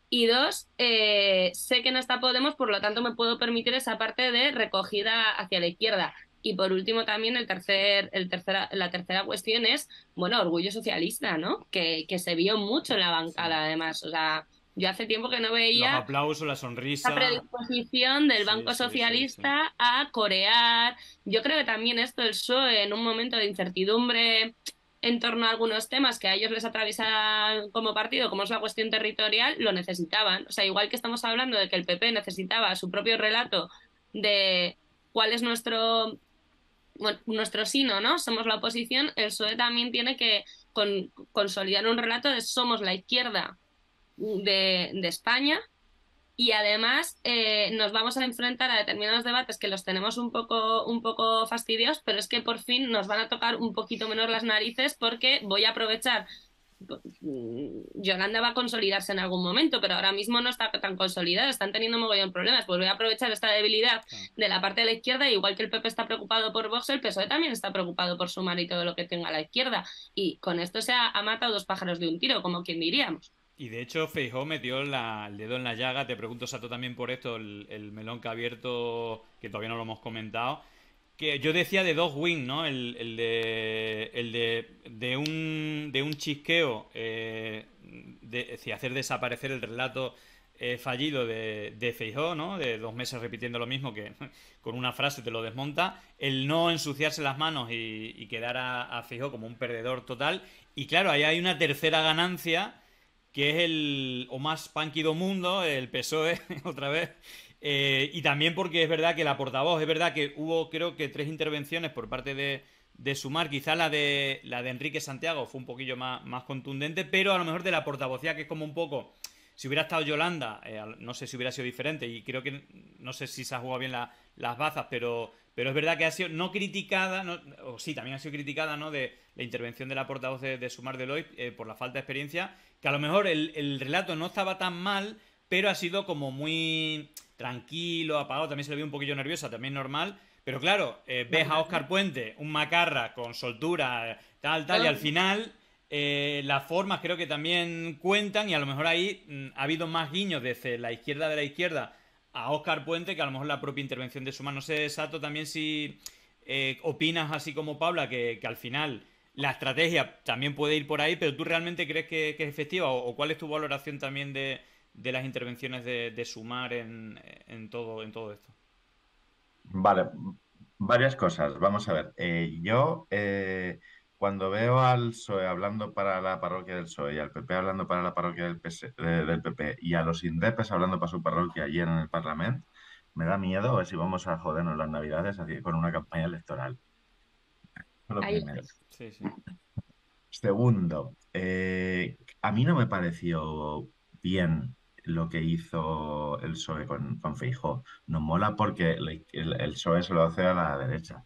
Y dos, eh, sé que no está Podemos, por lo tanto me puedo permitir esa parte de recogida hacia la izquierda. Y por último también el tercer, el tercera, la tercera cuestión es, bueno, orgullo socialista, ¿no? Que, que se vio mucho en la bancada además. O sea, yo hace tiempo que no veía. Los aplausos, la sonrisa. La predisposición del Banco Socialista a corear. Yo creo que también esto, el PSOE, en un momento de incertidumbre en torno a algunos temas que a ellos les atraviesan como partido, como es la cuestión territorial, lo necesitaban. O sea, igual que estamos hablando de que el PP necesitaba su propio relato de cuál es nuestro nuestro sino, ¿no? Somos la oposición, el PSOE también tiene que consolidar un relato de somos la izquierda de, de España y además eh, nos vamos a enfrentar a determinados debates que los tenemos un poco, un poco fastidios, pero es que por fin nos van a tocar un poquito menos las narices porque voy a aprovechar. Yolanda va a consolidarse en algún momento, pero ahora mismo no está tan consolidada, están teniendo mogollón problemas. Pues voy a aprovechar esta debilidad de la parte de la izquierda, igual que el PP está preocupado por Vox, el PSOE también está preocupado por sumar y todo lo que tenga a la izquierda. Y con esto se ha, ha matado dos pájaros de un tiro, como quien diríamos. Y de hecho, Feijó metió el dedo en la llaga. Te pregunto, Sato, también por esto, el, melón que ha abierto, que todavía no lo hemos comentado. Que yo decía de dos wing, ¿no? El, de, el de, de, un, de un chisqueo, eh, de, hacer desaparecer el relato eh, fallido de, de Feijó, ¿no? De dos meses repitiendo lo mismo, que *laughs* con una frase te lo desmonta. El no ensuciarse las manos y, quedar a, a Feijó como un perdedor total. Y claro, ahí hay una tercera ganancia que es el o más punky do mundo, el PSOE, *laughs* otra vez. Eh, y también porque es verdad que la portavoz, es verdad que hubo creo que tres intervenciones por parte de, de Sumar, quizá la de la de Enrique Santiago fue un poquillo más, más contundente, pero a lo mejor de la portavocía que es como un poco si hubiera estado Yolanda, eh, no sé si hubiera sido diferente y creo que no sé si se ha jugado bien las bazas, pero, pero es verdad que ha sido no criticada, o sí, también ha sido criticada, ¿no? De la intervención de la portavoz de, Sumar Deloitte eh, por la falta de experiencia, que a lo mejor el, relato no estaba tan mal, pero ha sido como muy tranquilo, apagado, también se le vio un poquillo nerviosa, también normal. Pero claro, eh, ves a Oscar Puente, un macarra con soltura, tal, tal, y al final eh, las formas creo que también cuentan y a lo mejor ahí mm, ha habido más guiños desde la izquierda de la izquierda a Oscar Puente que a lo mejor la propia intervención de Suma. No sé, exacto también si eh, opinas así como Paula, que, al final la estrategia también puede ir por ahí, pero tú realmente crees que, es efectiva o, cuál es tu valoración también de, las intervenciones de, Sumar en, todo, en todo esto. Vale, varias cosas. Vamos a ver. Eh, yo cuando veo al PSOE hablando para la parroquia del PSOE y al PP hablando para la parroquia del, del PP y a los indepes hablando para su parroquia ayer en el Parlamento, me da miedo a ver si vamos a jodernos las navidades con una campaña electoral. Lo primero. Segundo, eh, a mí no me pareció bien lo que hizo el PSOE con, con Feijóo. Nos mola porque el, el, PSOE se lo hace a la derecha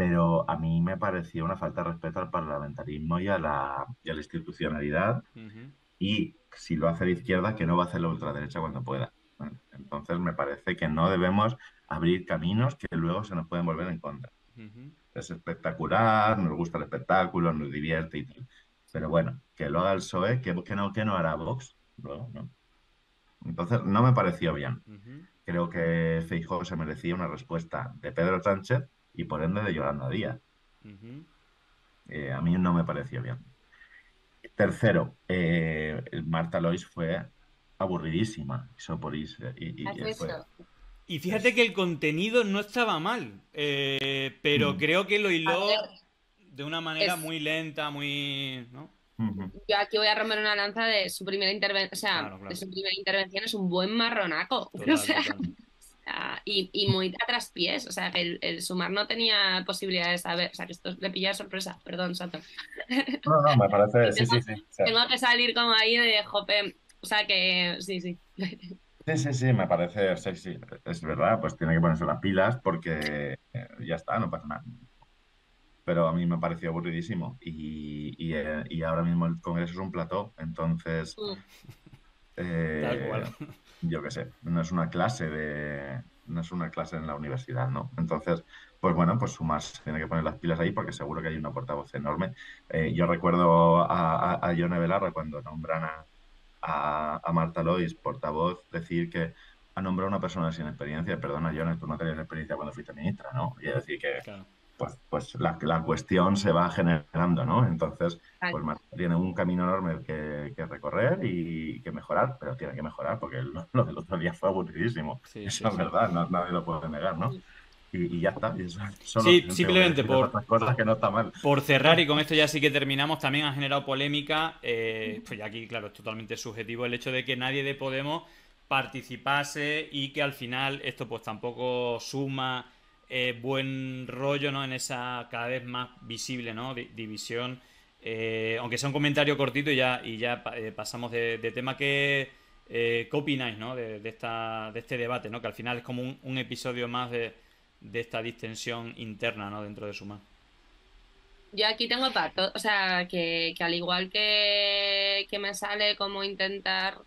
pero a mí me pareció una falta de respeto al parlamentarismo y a la, la institucionalidad. Y si lo hace la izquierda, que no va a hacer la ultraderecha cuando pueda. entonces me parece que no debemos abrir caminos que luego se nos pueden volver en contra. Es espectacular, nos gusta el espectáculo, nos divierte y tal. Pero bueno, que lo haga el PSOE, que, que no, que no hará Vox. Entonces no me pareció bien. Creo que Feijóo se merecía una respuesta de Pedro Sánchez y por ende de Yolanda Díaz. Eh, a mí no me pareció bien. Tercero, eh, Marta Lois fue aburridísima. Eso por irse- y, y- ¿Has y fue- visto? Y fíjate que el contenido no estaba mal, eh, pero Mm. creo que lo A hiló ver, de una manera es- muy lenta, muy... ¿no? Yo aquí voy a romper una lanza de su primera intervención, o sea, Claro, claro. de su primera intervención es un buen marronaco. *laughs* Total, O sea, y, y muy a traspiés, o sea, que el, el sumar no tenía posibilidad de saber, o sea, que esto le pilla de sorpresa, perdón, Sato. *laughs* No, no, me parece, *laughs* sí, sí, sí. Sea, Tengo que salir como ahí de jope, o sea que sí, sí. Sí, sí, sí, me parece, sí, sí, es verdad, pues tiene que ponerse las pilas porque eh, ya está, no pasa nada. Pero a mí me pareció aburridísimo y, y, eh, y ahora mismo el Congreso es un plató, entonces, Mm. eh, Tal cual. yo qué sé, no es una clase de, no es una clase en la universidad, ¿no? Entonces, pues bueno, pues Sumar se tiene que poner las pilas ahí porque seguro que hay una portavoz enorme. Eh, yo recuerdo a, a, a cuando nombran a, a, a Marta Lois portavoz decir que ha nombrado a una persona sin experiencia. Perdona, Yone, tú no tenías experiencia cuando fuiste ministra, ¿no? Y es decir que Claro. pues, pues la, la cuestión se va generando, ¿no? Entonces, Vale. pues Marta tiene un camino enorme que, que recorrer y que mejorar, pero tiene que mejorar porque *laughs* lo, lo del otro día fue aburridísimo. Sí, Eso sí, es sí. verdad, no- nadie lo puede negar, ¿no? Y, y ya está. Y eso, *laughs* solo Sí, simplemente por- otras cosas que no está mal. Por cerrar, y con esto ya sí que terminamos, también ha generado polémica, eh, pues ya aquí, claro, es totalmente subjetivo el hecho de que nadie de Podemos participase y que al final esto pues tampoco suma eh, buen rollo, ¿no? En esa cada vez más visible, ¿no? Di- división. Eh, aunque sea un comentario cortito y ya, y ya eh, pasamos de, de tema que... eh, ¿Qué opináis, ¿no? De, de esta, de este debate, ¿no? Que al final es como un, un episodio más de, de esta distensión interna, ¿no? Dentro de Suma. Yo aquí tengo pato, o sea, que, que al igual que, que me sale como intentar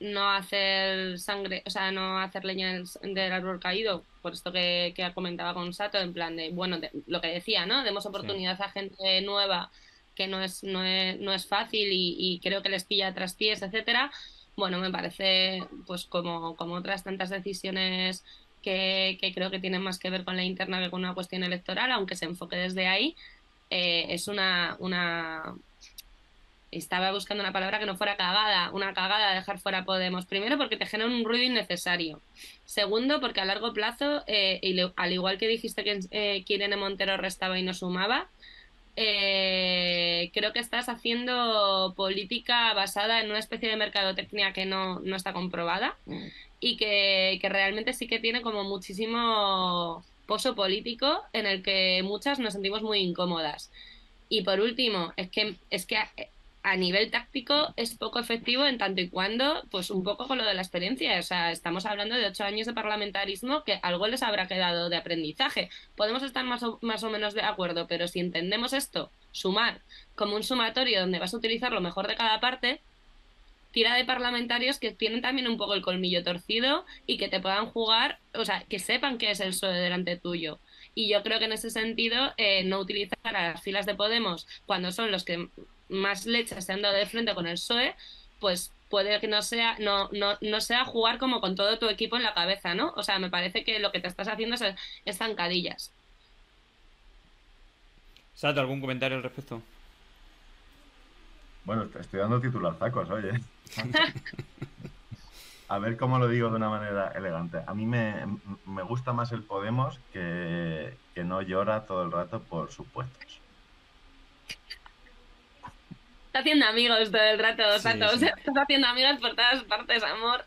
no hacer sangre, o sea, no hacer leña del, del árbol caído, por esto que, que comentaba con Sato, en plan de, bueno, de- lo que decía, ¿no? Demos oportunidad a gente nueva que no es, no es, no es fácil y, y creo que les pilla a traspiés, etcétera. Bueno, me parece, pues como, como otras tantas decisiones que, creo que tienen más que ver con la interna que con una cuestión electoral, aunque se enfoque desde ahí, eh, es una, una... Estaba buscando una palabra que no fuera cagada, una cagada de dejar fuera Podemos. Primero, porque te genera un ruido innecesario. Segundo, porque a largo plazo, eh, y al igual que dijiste que eh, que Irene Montero restaba y no sumaba, eh, creo que estás haciendo política basada en una especie de mercadotecnia que no, no está comprobada y que, que realmente sí que tiene como muchísimo pozo político en el que muchas nos sentimos muy incómodas. Y por último, es que, es que a, a nivel táctico es poco efectivo en tanto y cuando, pues un poco con lo de la experiencia. O sea, estamos hablando de ocho años de parlamentarismo que algo les habrá quedado de aprendizaje. Podemos estar más o, más o menos de acuerdo, pero si entendemos esto, sumar, como un sumatorio donde vas a utilizar lo mejor de cada parte, tira de parlamentarios que tienen también un poco el colmillo torcido y que te puedan jugar, o sea, que sepan que es el PSOE delante tuyo. Y yo creo que en ese sentido, eh, no utilizar a las filas de Podemos cuando son los que más leche se han dado de frente con el PSOE, pues puede que no sea, no, no, no sea jugar como con todo tu equipo en la cabeza, ¿no? O sea, me parece que lo que te estás haciendo es, es zancadillas. Sato, ¿algún comentario al respecto? Bueno, te estoy dando titularzacos, oye. *laughs* A ver cómo lo digo de una manera elegante. A mí me, me gusta más el Podemos que, que no llora todo el rato por sus puestos. Estás haciendo amigos todo el rato, Sí, Sato. O sí. sea, estás haciendo amigos por todas partes, amor.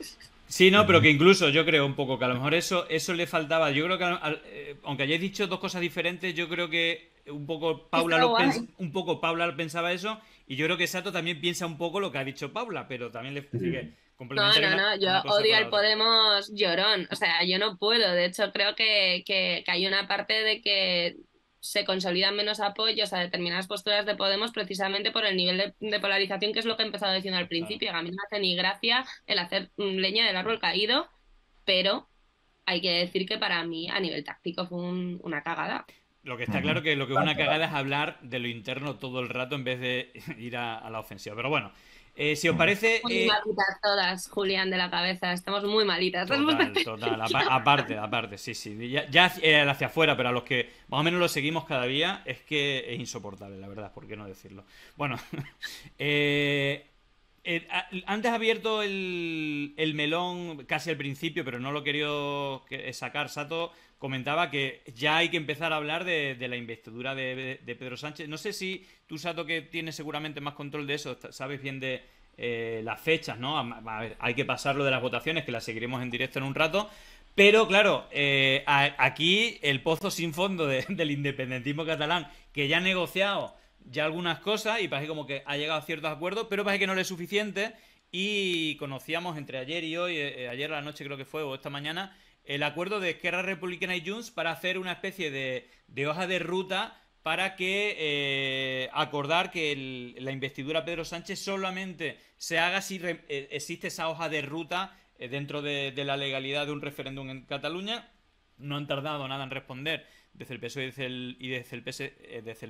Sí, no, pero que incluso yo creo un poco que a lo mejor eso, eso le faltaba. Yo creo que, al- eh, aunque hayáis dicho dos cosas diferentes, yo creo que un poco Paula Está lo guay. pens- un poco Paula pensaba eso y yo creo que Sato también piensa un poco lo que ha dicho Paula, pero también le sigue No, complementario no, una- no, yo odio al. Podemos llorón, o sea, yo no puedo, de hecho creo que, que, que hay una parte de que se consolidan menos apoyos a determinadas posturas de Podemos precisamente por el nivel de, de polarización, que es lo que he empezado diciendo al principio, a mí no me hace ni gracia el hacer leña del árbol caído, pero hay que decir que para mí a nivel táctico fue un- una cagada. Lo que está claro que lo que es una cagada es hablar de lo interno todo el rato en vez de *laughs* ir a, la ofensiva. Pero bueno, eh, si os parece. Muy eh, malitas todas, Julián, de la cabeza. Estamos muy malitas. Total, total. aparte, aparte, sí, sí. Ya, ya hacia afuera, pero a los que más o menos lo seguimos cada día, es que es insoportable, la verdad, ¿por qué no decirlo? Bueno, *laughs* eh, eh, antes ha abierto el, melón casi al principio, pero no lo quería sacar. Sato comentaba que ya hay que empezar a hablar de, la investidura de, Pedro Sánchez. No sé si tú, Sato, que tienes seguramente más control de eso, sabes bien de eh, las fechas, ¿no? Hay que pasar lo de las votaciones, que las seguiremos en directo en un rato. Pero claro, eh, aquí el pozo sin fondo *laughs* del independentismo catalán, que ya ha negociado ya algunas cosas y parece como que ha llegado a ciertos acuerdos, pero parece que no le es suficiente. Y conocíamos entre ayer y hoy, eh, ayer a la noche creo que fue, o esta mañana, el acuerdo de Esquerra Republicana y Junts para hacer una especie de, hoja de ruta para que eh, acordar que la investidura Pedro Sánchez solamente se haga si existe esa hoja de ruta dentro de, la legalidad de un referéndum en Cataluña. No han tardado nada en responder desde el PSOE y desde el, el,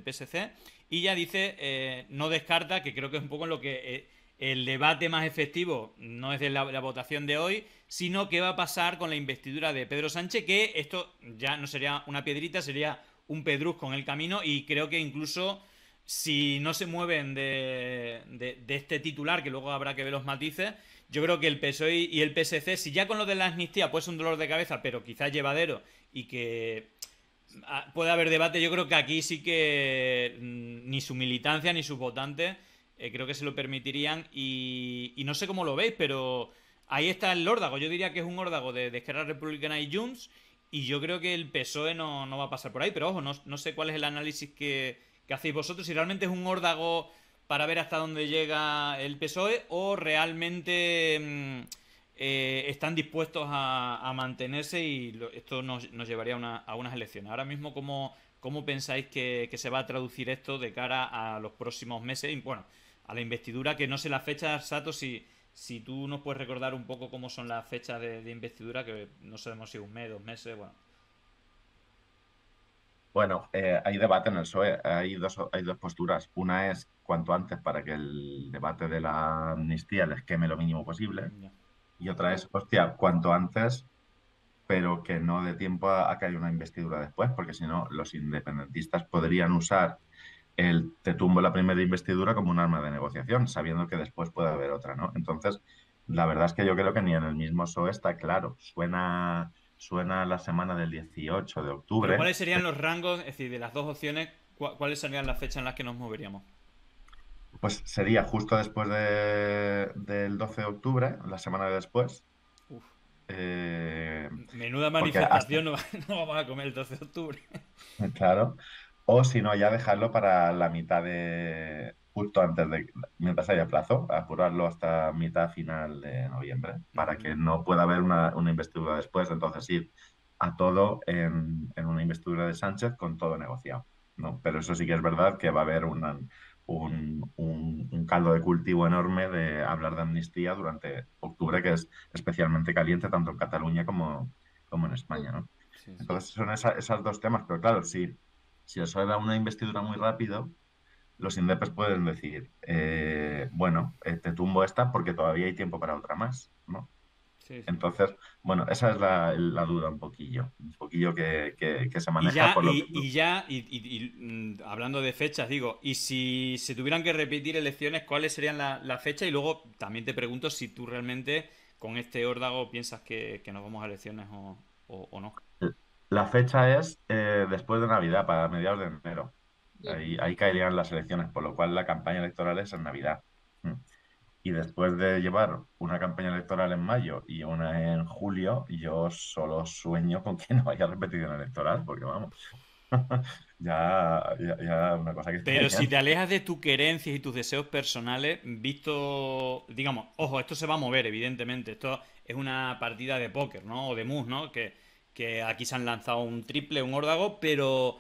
PSC. Eh, y ya dice, eh, no descarta, que creo que es un poco en lo que eh, el debate más efectivo no es de la, votación de hoy, sino qué va a pasar con la investidura de Pedro Sánchez, que esto ya no sería una piedrita, sería un pedrusco en el camino y creo que incluso si no se mueven de, de, este titular, que luego habrá que ver los matices, yo creo que el PSOE y el PSC, si ya con lo de la amnistía pues un dolor de cabeza, pero quizás llevadero y que Ah, puede haber debate. Yo creo que aquí sí que mm, ni su militancia ni sus votantes eh, creo que se lo permitirían. Y, no sé cómo lo veis, pero ahí está el órdago. Yo diría que es un órdago de, de Esquerra Republicana y Junts. Y yo creo que el PSOE no, va a pasar por ahí. Pero ojo, no, sé cuál es el análisis que, hacéis vosotros. Si realmente es un órdago para ver hasta dónde llega el PSOE o realmente... Mm, eh, están dispuestos a, mantenerse y esto nos, llevaría a unas elecciones. Ahora mismo, ¿cómo, cómo pensáis que, se va a traducir esto de cara a los próximos meses? Y bueno, a la investidura, que no sé la fecha, Sato, si, si tú nos puedes recordar un poco cómo son las fechas de, investidura, que no sabemos si un mes, dos meses, bueno. Bueno, eh, hay debate en el PSOE, hay dos, hay dos posturas. Una es cuanto antes para que el debate de la amnistía les queme lo mínimo posible. Y otra es, hostia, cuanto antes, pero que no dé tiempo a, que haya una investidura después, porque si no, los independentistas podrían usar el te tumbo la primera investidura como un arma de negociación, sabiendo que después puede haber otra, ¿no? Entonces, la verdad es que yo creo que ni en el mismo PSOE está claro. Suena, suena la semana del 18 de octubre. ¿Cuáles serían los rangos, es decir, de las dos opciones, cuáles serían las fechas en las que nos moveríamos? Pues sería justo después del 12 de octubre, la semana de después. Eh, Menuda manifestación, *laughs* no, vamos a comer el 12 de octubre. Claro. O si no, ya dejarlo para la mitad de. justo antes de. mientras haya plazo, apurarlo hasta mitad final de noviembre, para que no pueda haber una, investidura después. Entonces, ir a todo en, en, una investidura de Sánchez con todo negociado. ¿no? Pero eso sí que es verdad que va a haber una un, caldo de cultivo enorme de hablar de amnistía durante octubre, que es especialmente caliente tanto en Cataluña como, como en España. ¿no? Entonces son esos dos temas, pero claro, si, si eso era una investidura muy rápido, los indepes pueden decir, eh, bueno, eh, te tumbo esta porque todavía hay tiempo para otra más, ¿no? Entonces, bueno, esa es la, duda un poquillo, un poquillo que, se maneja y ya, por lo y, ya, y, mm, hablando de fechas, digo, y si se tuvieran que repetir elecciones, ¿cuáles serían las la fechas? Y luego también te pregunto si tú realmente con este órdago piensas que, nos vamos a elecciones o, no. La fecha es eh, después de Navidad, para mediados de enero. Ahí, ahí caerían las elecciones, por lo cual la campaña electoral es en Navidad. Mm. Y después de llevar una campaña electoral en mayo y una en julio, yo solo sueño con que no haya repetición electoral, porque vamos, *laughs* ya, ya, una cosa que... Pero si te alejas de tus querencias y tus deseos personales, visto, digamos, ojo, esto se va a mover, evidentemente, esto es una partida de póker, ¿no? O de mus, ¿no? Que, que aquí se han lanzado un triple, un órdago, pero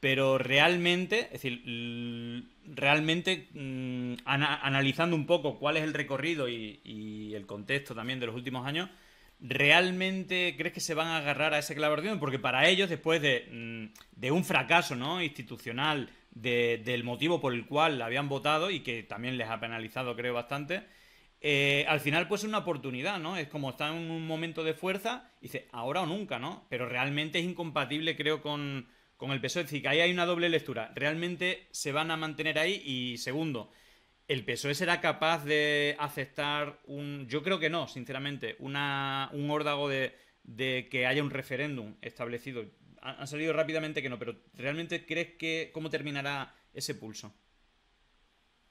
pero realmente, es decir, realmente mm, analizando un poco cuál es el recorrido y, el contexto también de los últimos años, ¿realmente crees que se van a agarrar a ese clavo Porque para ellos, después de, mm, de un fracaso ¿no? institucional, del motivo por el cual habían votado y que también les ha penalizado, creo, bastante, eh, al final pues es una oportunidad, ¿no? Es como están en un momento de fuerza y dice, ahora o nunca, ¿no? Pero realmente es incompatible, creo, con, con el PSOE. Es decir, que ahí hay una doble lectura. Realmente se van a mantener ahí y segundo, ¿El PSOE será capaz de aceptar un... Yo creo que no, sinceramente, un órdago de, que haya un referéndum establecido. Han salido rápidamente que no, pero ¿realmente crees que cómo terminará ese pulso?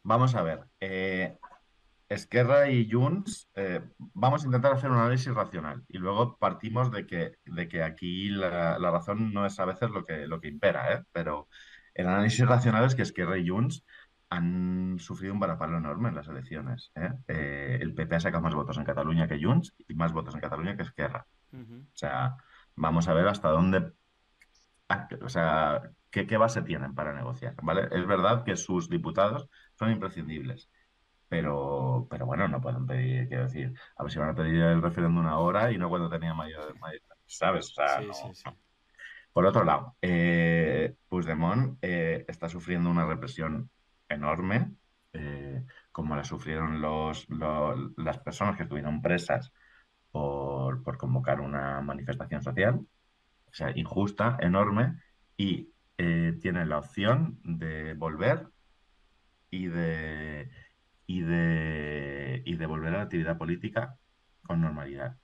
Vamos a ver. Eh, Esquerra y Junts, eh, vamos a intentar hacer un análisis racional y luego partimos de que, de que aquí la, razón no es a veces lo que, lo que impera, ¿eh? pero el análisis racional es que Esquerra y Junts han sufrido un varapalo enorme en las elecciones. ¿eh? Eh, el PP ha sacado más votos en Cataluña que Junts y más votos en Cataluña que Esquerra. O sea, vamos a ver hasta dónde, o sea, qué, qué, base tienen para negociar. ¿vale? Es verdad que sus diputados son imprescindibles. Pero, pero bueno, no pueden pedir, quiero decir, a ver si van a pedir el referéndum ahora y no cuando tenía mayor, ¿sabes? O sea, Por otro lado, eh, Puigdemont eh, está sufriendo una represión enorme, eh, como la sufrieron los, las personas que estuvieron presas por, convocar una manifestación social, o sea, injusta, enorme, y eh, tienen la opción de volver y de, y de, y de volver a la actividad política con normalidad.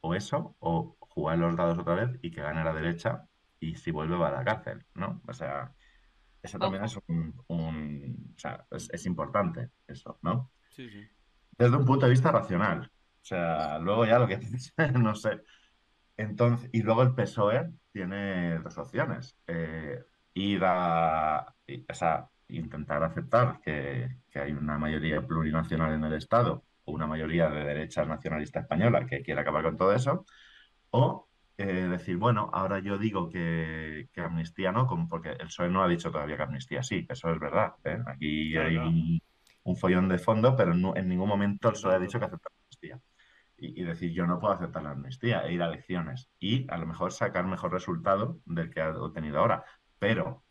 O eso, o jugar los dados otra vez y que gane la derecha y si vuelve va a la cárcel, ¿no? O sea, eso también es un, o sea, es, importante eso, ¿no? Sí, sí. Desde un punto de vista racional. O sea, luego ya lo que *laughs* dices, no sé. Entonces, y luego el PSOE tiene dos opciones. Eh, ir a, o sea, intentar aceptar que, que, hay una mayoría plurinacional en el Estado o una mayoría de derecha nacionalista española que quiere acabar con todo eso, o eh, decir, bueno, ahora yo digo que, amnistía no, como porque el PSOE no ha dicho todavía que amnistía sí, eso es verdad. ¿eh? Aquí hay un, follón de fondo, pero en ningún momento el PSOE ha dicho que acepta la amnistía. Y, decir, yo no puedo aceptar la amnistía e ir a elecciones y a lo mejor sacar mejor resultado del que ha obtenido ahora. Pero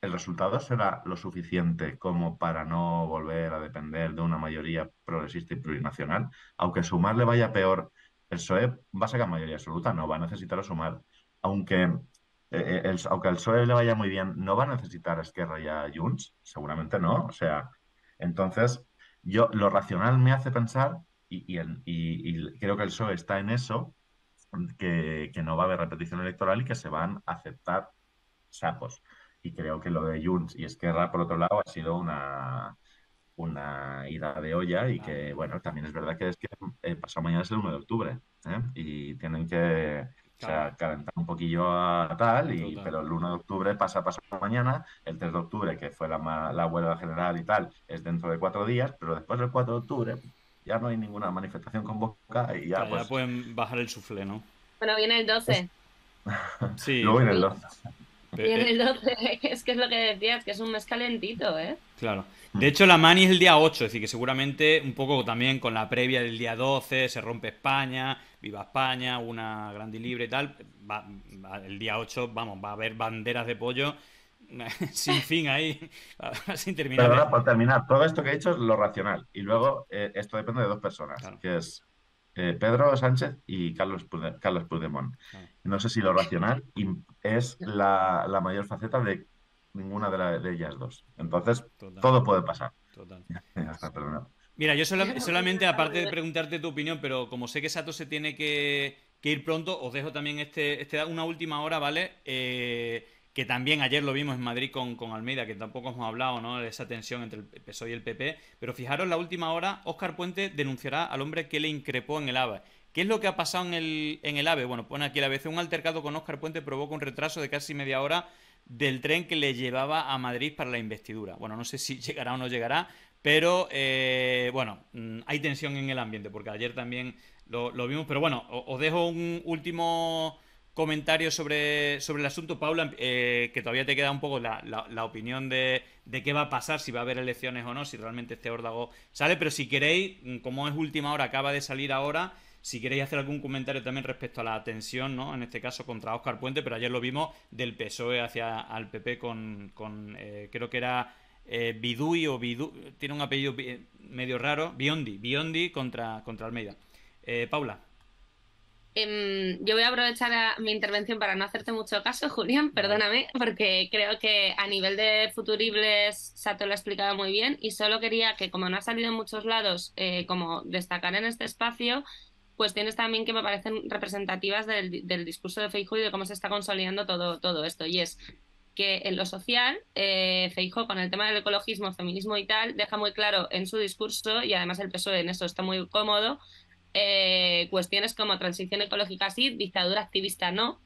el resultado será lo suficiente como para no volver a depender de una mayoría progresista y plurinacional, aunque sumarle vaya peor el PSOE va a sacar mayoría absoluta, no va a necesitar sumar. Aunque, eh, eh, el, aunque al PSOE le vaya muy bien, ¿no va a necesitar Esquerra y a Junts? Seguramente no. O sea, entonces, yo lo racional me hace pensar, y, y, creo que el PSOE está en eso, que, que, no va a haber repetición electoral y que se van a aceptar sapos. Y creo que lo de Junts y Esquerra, por otro lado, ha sido una, una ida de olla y que, bueno, también es verdad que es que el pasado mañana es el 1 de octubre ¿eh? y tienen que calentar un poquillo a tal, y, pero el 1 de octubre pasa pasado mañana, el 3 de octubre, que fue la, la huelga general y tal, es dentro de cuatro días, pero después del 4 de octubre ya no hay ninguna manifestación convocada y ya, pues... pueden bajar el sufle, ¿no? Bueno, viene el 12. sí. *laughs* Luego viene el 12. Viene el *laughs* 12, es que es lo que decías, que es un mes calentito, ¿eh? Claro. De hecho, la Mani es el día 8, es decir, que seguramente un poco también con la previa del día 12 se rompe España, viva España, una grande y libre y tal. el día 8, vamos, va a haber banderas de pollo *laughs* sin fin ahí, *laughs* sin terminar. Pero ahora, por terminar, todo esto que he dicho es lo racional. Y luego, eh, esto depende de dos personas, que es eh, Pedro Sánchez y Carlos, Carlos Puigdemont. No sé si lo racional es la, la mayor faceta de ninguna de, ellas dos. Entonces, todo puede pasar. Total. *laughs* Mira, yo solamente, aparte de preguntarte tu opinión, pero como sé que Sato se tiene que, ir pronto, os dejo también este, este una última hora, ¿vale? Eh, que también ayer lo vimos en Madrid con, con, Almeida, que tampoco hemos hablado, ¿no? De esa tensión entre el PSOE y el PP. Pero fijaros, la última hora, Óscar Puente denunciará al hombre que le increpó en el AVE. ¿Qué es lo que ha pasado en el, en el AVE? Bueno, pone aquí la vez un altercado con Óscar Puente provoca un retraso de casi media hora del tren que le llevaba a Madrid para la investidura. Bueno, no sé si *laughs* llegará o no llegará, pero eh, bueno, mm, hay tensión en el ambiente, porque ayer también lo, vimos. Pero bueno, os dejo un último comentario sobre, sobre el asunto, Paula, eh, que todavía te queda un poco la, la, opinión de, de, qué va a pasar, si va a haber elecciones o no, si realmente este órdago sale, pero si queréis, mm, como es última hora, acaba de salir ahora, Si queréis hacer algún comentario también respecto a la tensión, ¿no? En este caso contra Óscar Puente, pero ayer lo vimos del PSOE hacia al PP con, con eh, creo que era eh, Bidui o Bidu, tiene un apellido medio raro, Biondi, Biondi contra, contra Almeida. Eh, Paula. Em, yo voy a aprovechar mi intervención para no hacerte mucho caso, Julián, perdóname, porque creo que a nivel de futuribles Sato lo ha explicado muy bien y solo quería que, como no ha salido en muchos lados, eh, como destacar en este espacio, cuestiones también que me parecen representativas del, discurso de Feijóo y de cómo se está consolidando todo, todo esto. Y es que en lo social, eh, Feijóo con el tema del ecologismo, feminismo y tal, deja muy claro en su discurso, y además el PSOE en eso está muy cómodo, eh, cuestiones como transición ecológica sí, dictadura activista no,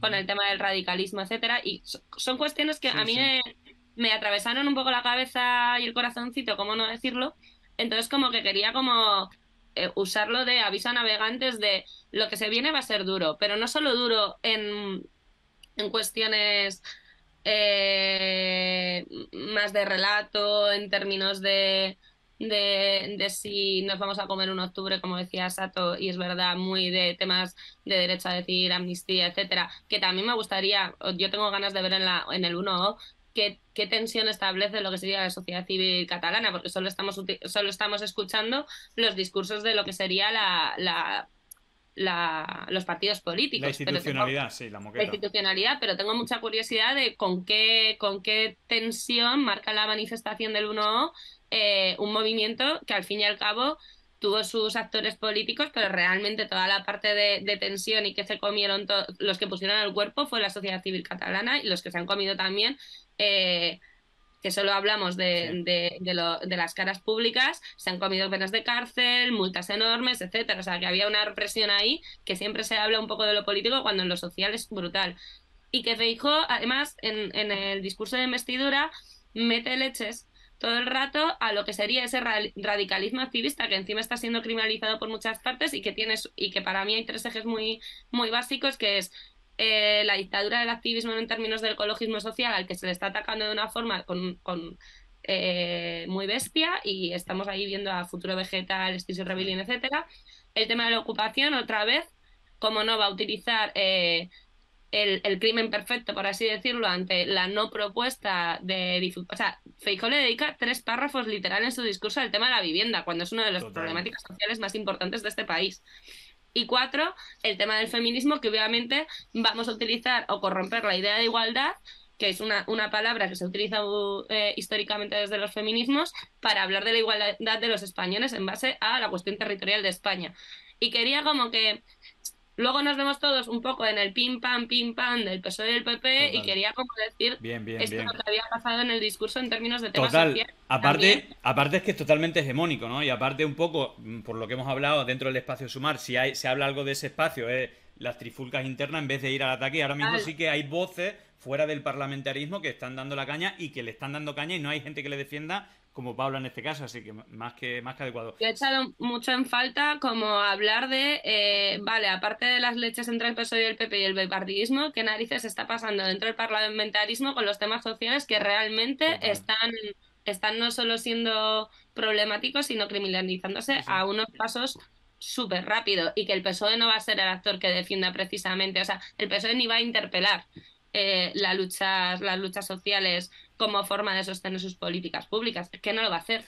con el tema del radicalismo, etcétera. Y son cuestiones que a mí me, atravesaron un poco la cabeza y el corazoncito, ¿cómo no decirlo? Entonces como que quería como eh, usarlo de aviso a navegantes de lo que se viene va a ser duro, pero no solo duro en, en cuestiones eh, más de relato, en términos de de, si nos vamos a comer un octubre, como decía Sato, y es verdad, muy de temas de derecho a decir, amnistía, etcétera, que también me gustaría, yo tengo ganas de ver en, la, en el 1O qué, qué tensión establece lo que sería la sociedad civil catalana, porque solo estamos, solo estamos escuchando los discursos de lo que sería la, la la, los partidos políticos. La institucionalidad, sí, la moqueta. La institucionalidad, pero tengo mucha curiosidad de con qué, con qué tensión marca la manifestación del 1O eh, un movimiento que al fin y al cabo tuvo sus actores políticos, pero realmente toda la parte de, tensión y que se comieron los que pusieron el cuerpo fue la sociedad civil catalana y los que se han comido también, eh, que solo hablamos de, de, las caras públicas, se han comido penas de cárcel, multas enormes, etcétera. O sea, que había una represión ahí que siempre se habla un poco de lo político cuando en lo social es brutal. Y que Feijó, además, en, en el discurso de investidura, mete leches todo el rato a lo que sería ese radicalismo activista que encima está siendo criminalizado por muchas partes y que tienes y que para mí hay tres ejes muy muy básicos que es eh, la dictadura del activismo en términos del ecologismo social al que se le está atacando de una forma con, eh, muy bestia y estamos ahí viendo a Futuro Vegetal, Stis Rebellion, etcétera. El tema de la ocupación, otra vez, como no va a utilizar eh, el, crimen perfecto, por así decirlo, ante la no propuesta de... O sea, Feijóo le dedica tres párrafos literal en su discurso al tema de la vivienda, cuando es una de las problemáticas sociales más importantes de este país. Y cuatro, el tema del feminismo, que obviamente vamos a utilizar o corromper la idea de igualdad, que es una, una palabra que se utiliza eh, históricamente desde los feminismos, para hablar de la igualdad de los españoles en base a la cuestión territorial de España. Y quería como que Luego nos vemos todos un poco en el pim pam, pim pam del PSOE y del PP y quería como decir bien, bien, esto bien. que había pasado en el discurso en términos de temas Total. Aparte, aparte es que es totalmente hegemónico, ¿no? Y aparte un poco, mm, por lo que hemos hablado dentro del espacio sumar, si hay, se habla algo de ese espacio, es las trifulcas internas en vez de ir al ataque. Ahora mismo sí que hay voces fuera del parlamentarismo que están dando la caña y que le están dando caña y no hay gente que le defienda como Pablo en este caso, así que más que, más que adecuado. Yo he echado mucho en falta como hablar de, eh, vale, aparte de las leches entre el PSOE y el PP y el bipartidismo, ¿qué narices está pasando dentro del parlamentarismo con los temas sociales que realmente están, están no solo siendo problemáticos, sino criminalizándose a unos pasos súper rápido y que el PSOE no va a ser el actor que defienda precisamente, o sea, el PSOE ni va a interpelar eh, la lucha, las luchas sociales como forma de sostener sus políticas públicas. Es que no lo va a hacer.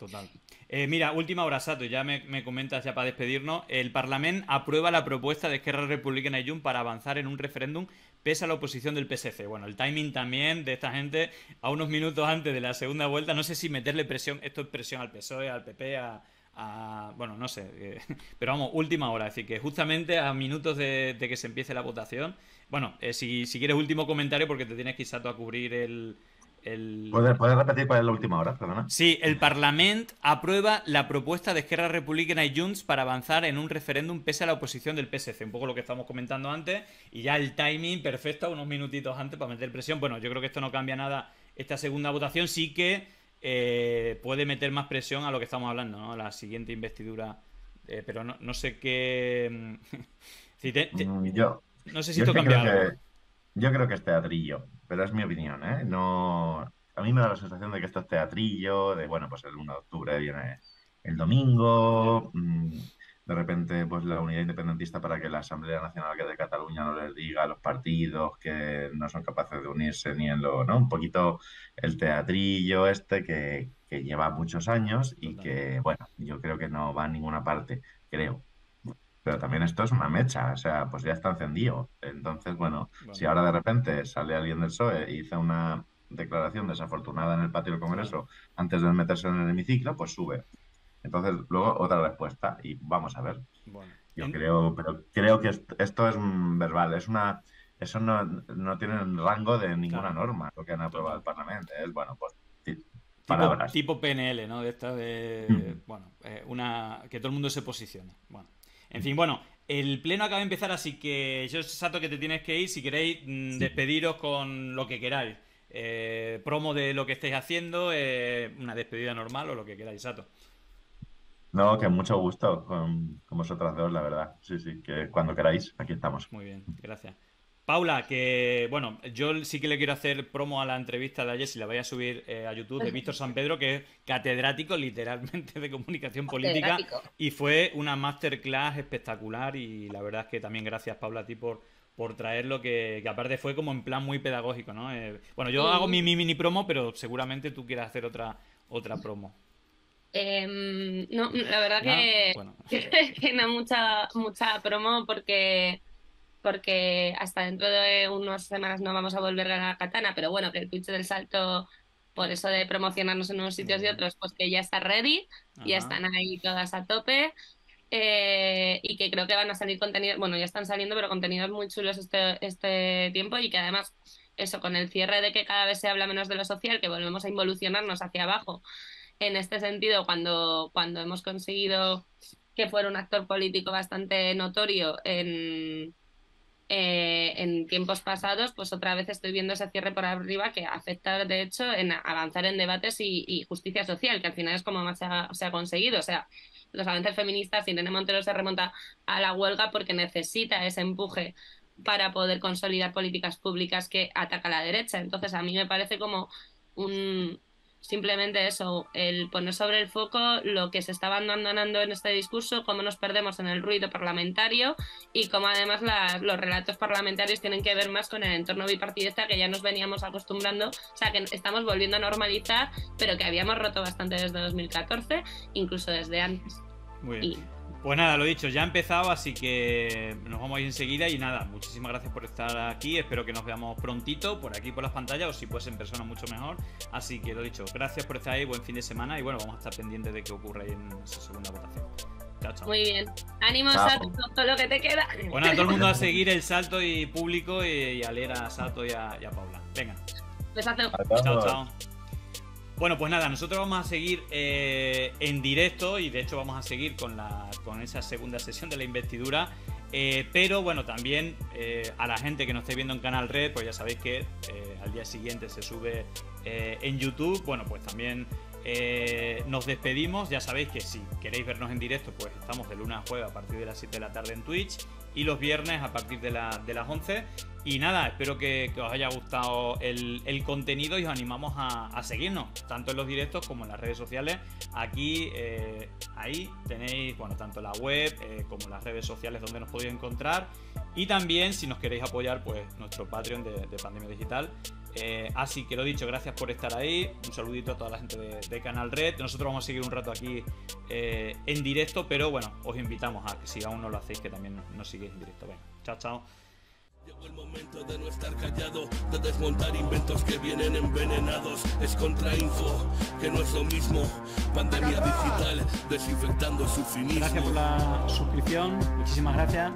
Total. Eh, mira, última hora, Sato, ya me, comentas ya para despedirnos. El Parlamento aprueba la propuesta de Esquerra Republicana y Jun para avanzar en un referéndum pese a la oposición del PSC. Bueno, el timing también de esta gente a unos minutos antes de la segunda vuelta. No sé si meterle presión, esto es presión al PSOE, al PP, a, bueno, no sé, eh, *laughs* pero vamos, última hora, es decir, que justamente a minutos de, que se empiece la votación, bueno, eh, si, si, quieres último comentario porque te tienes que ir a cubrir el, ¿Puedes, repetir cuál es la última hora? Perdona. Sí, el Parlamento aprueba la propuesta de Esquerra Republicana y Junts para avanzar en un referéndum pese a la oposición del PSC. Un poco lo que estamos comentando antes. Y ya el timing perfecto, unos minutitos antes para meter presión. Bueno, yo creo que esto no cambia nada. Esta segunda votación sí que eh, puede meter más presión a lo que estamos hablando, ¿no? La siguiente investidura. Eh, pero no, sé qué. *laughs* Mm, yo, no sé si esto cambia algo. yo creo que es teatrillo pero es mi opinión, ¿eh? No, a mí me da la sensación de que esto es teatrillo, de, bueno, pues el 1 de octubre viene el domingo, mm, de repente pues la unidad independentista para que la Asamblea Nacional que de Cataluña no les diga a los partidos que no son capaces de unirse ni en lo, ¿no? Un poquito el teatrillo este que, que lleva muchos años y que, bueno, yo creo que no va a ninguna parte, creo. Pero también esto es una mecha, o sea, pues ya está encendido. Entonces, bueno, si ahora de repente sale alguien del PSOE y hizo una declaración desafortunada en el patio del Congreso antes de meterse en el hemiciclo, pues sube. Entonces, luego otra respuesta y vamos a ver. Yo creo, pero creo que esto es verbal, es una eso no, no tiene rango de ninguna norma lo que han aprobado el Parlamento. Es bueno, pues palabras. Tipo, PNL, ¿no? De esta de mm. bueno, eh, una que todo el mundo se posicione. Bueno. En fin, bueno, el pleno acaba de empezar, así que yo Sato que te tienes que ir. Si queréis, mm, despediros con lo que queráis. Eh, promo de lo que estáis haciendo, eh, una despedida normal o lo que queráis, Sato. No, que mucho gusto con, con vosotras dos, la verdad. Sí, sí, que cuando queráis, aquí estamos. Muy bien, gracias. Paula, que bueno, yo sí que le quiero hacer promo a la entrevista de ayer, si la voy a subir eh, a YouTube, de Víctor San Pedro, que es catedrático literalmente de comunicación política y fue una masterclass espectacular y la verdad es que también gracias Paula a ti por, por traerlo, que, que aparte fue como en plan muy pedagógico, ¿no? Eh, bueno, yo hago mi, mi, mini promo, pero seguramente tú quieras hacer otra, otra promo. Em, no, la verdad que, *laughs* que, no mucha, mucha promo porque, porque hasta dentro de unas semanas no vamos a volver a la katana, pero bueno, que el Twitch del salto, por eso de promocionarnos en unos sitios y otros, pues que ya está ready, ya están ahí todas a tope. Eh, y que creo que van a salir contenidos, bueno, ya están saliendo, pero contenidos muy chulos este, este tiempo y que además, eso, con el cierre de que cada vez se habla menos de lo social, que volvemos a involucionarnos hacia abajo en este sentido, cuando, cuando hemos conseguido que fuera un actor político bastante notorio en, eh, en tiempos pasados, pues otra vez estoy viendo ese cierre por arriba que afecta, de hecho, en avanzar en debates y, justicia social, que al final es como más se ha, se ha, conseguido. O sea, los avances feministas, Irene Montero se remonta a la huelga porque necesita ese empuje para poder consolidar políticas públicas que ataca a la derecha. Entonces, a mí me parece como un, simplemente eso, el poner sobre el foco lo que se estaba abandonando en este discurso, cómo nos perdemos en el ruido parlamentario y cómo además los relatos parlamentarios tienen que ver más con el entorno bipartidista que ya nos veníamos acostumbrando, o sea, que estamos volviendo a normalizar, pero que habíamos roto bastante desde 2014, incluso desde antes. Muy bien. Pues nada, lo dicho, ya ha empezado, así que nos vamos a ir enseguida y nada, muchísimas gracias por estar aquí, espero que nos veamos prontito por aquí por las pantallas o si puedes en persona mucho mejor. Así que lo dicho, gracias por estar ahí, buen fin de semana y bueno, vamos a estar pendientes de qué ocurre en esa segunda votación. Chao, chao. Muy bien. Ánimo, Sato, todo lo que te queda. Bueno, a todo el mundo a *laughs* seguir el salto y público y, a leer a Sato y a, Paula. Venga. Besazo. Chao, chao. Bueno, pues nada, nosotros vamos a seguir eh, en directo y de hecho vamos a seguir con, la, con esa segunda sesión de la investidura. Eh, pero bueno, también eh, a la gente que nos esté viendo en Canal Red, pues ya sabéis que al día siguiente se sube en YouTube. Bueno, pues también nos despedimos. Ya sabéis que si queréis vernos en directo, pues estamos de lunes a jueves a partir de las 7 de la tarde en Twitch y los viernes a partir de, de las 11. Y nada, espero que, os haya gustado el, contenido y os animamos a, seguirnos, tanto en los directos como en las redes sociales. Aquí, eh, ahí tenéis, bueno, tanto la web eh, como las redes sociales donde nos podéis encontrar. Y también, si nos queréis apoyar, pues nuestro Patreon de, Pandemia Digital. Eh, así que lo dicho, gracias por estar ahí. Un saludito a toda la gente de, Canal Red. Nosotros vamos a seguir un rato aquí en directo, pero bueno, os invitamos a que si aún no lo hacéis, que también nos sigáis en directo. Venga, chao, chao. Llegó el momento de no estar callado, de desmontar inventos que vienen envenenados. Es contrainfo, que no es lo mismo. Pandemia digital, desinfectando su finismo. Gracias por la suscripción, muchísimas gracias.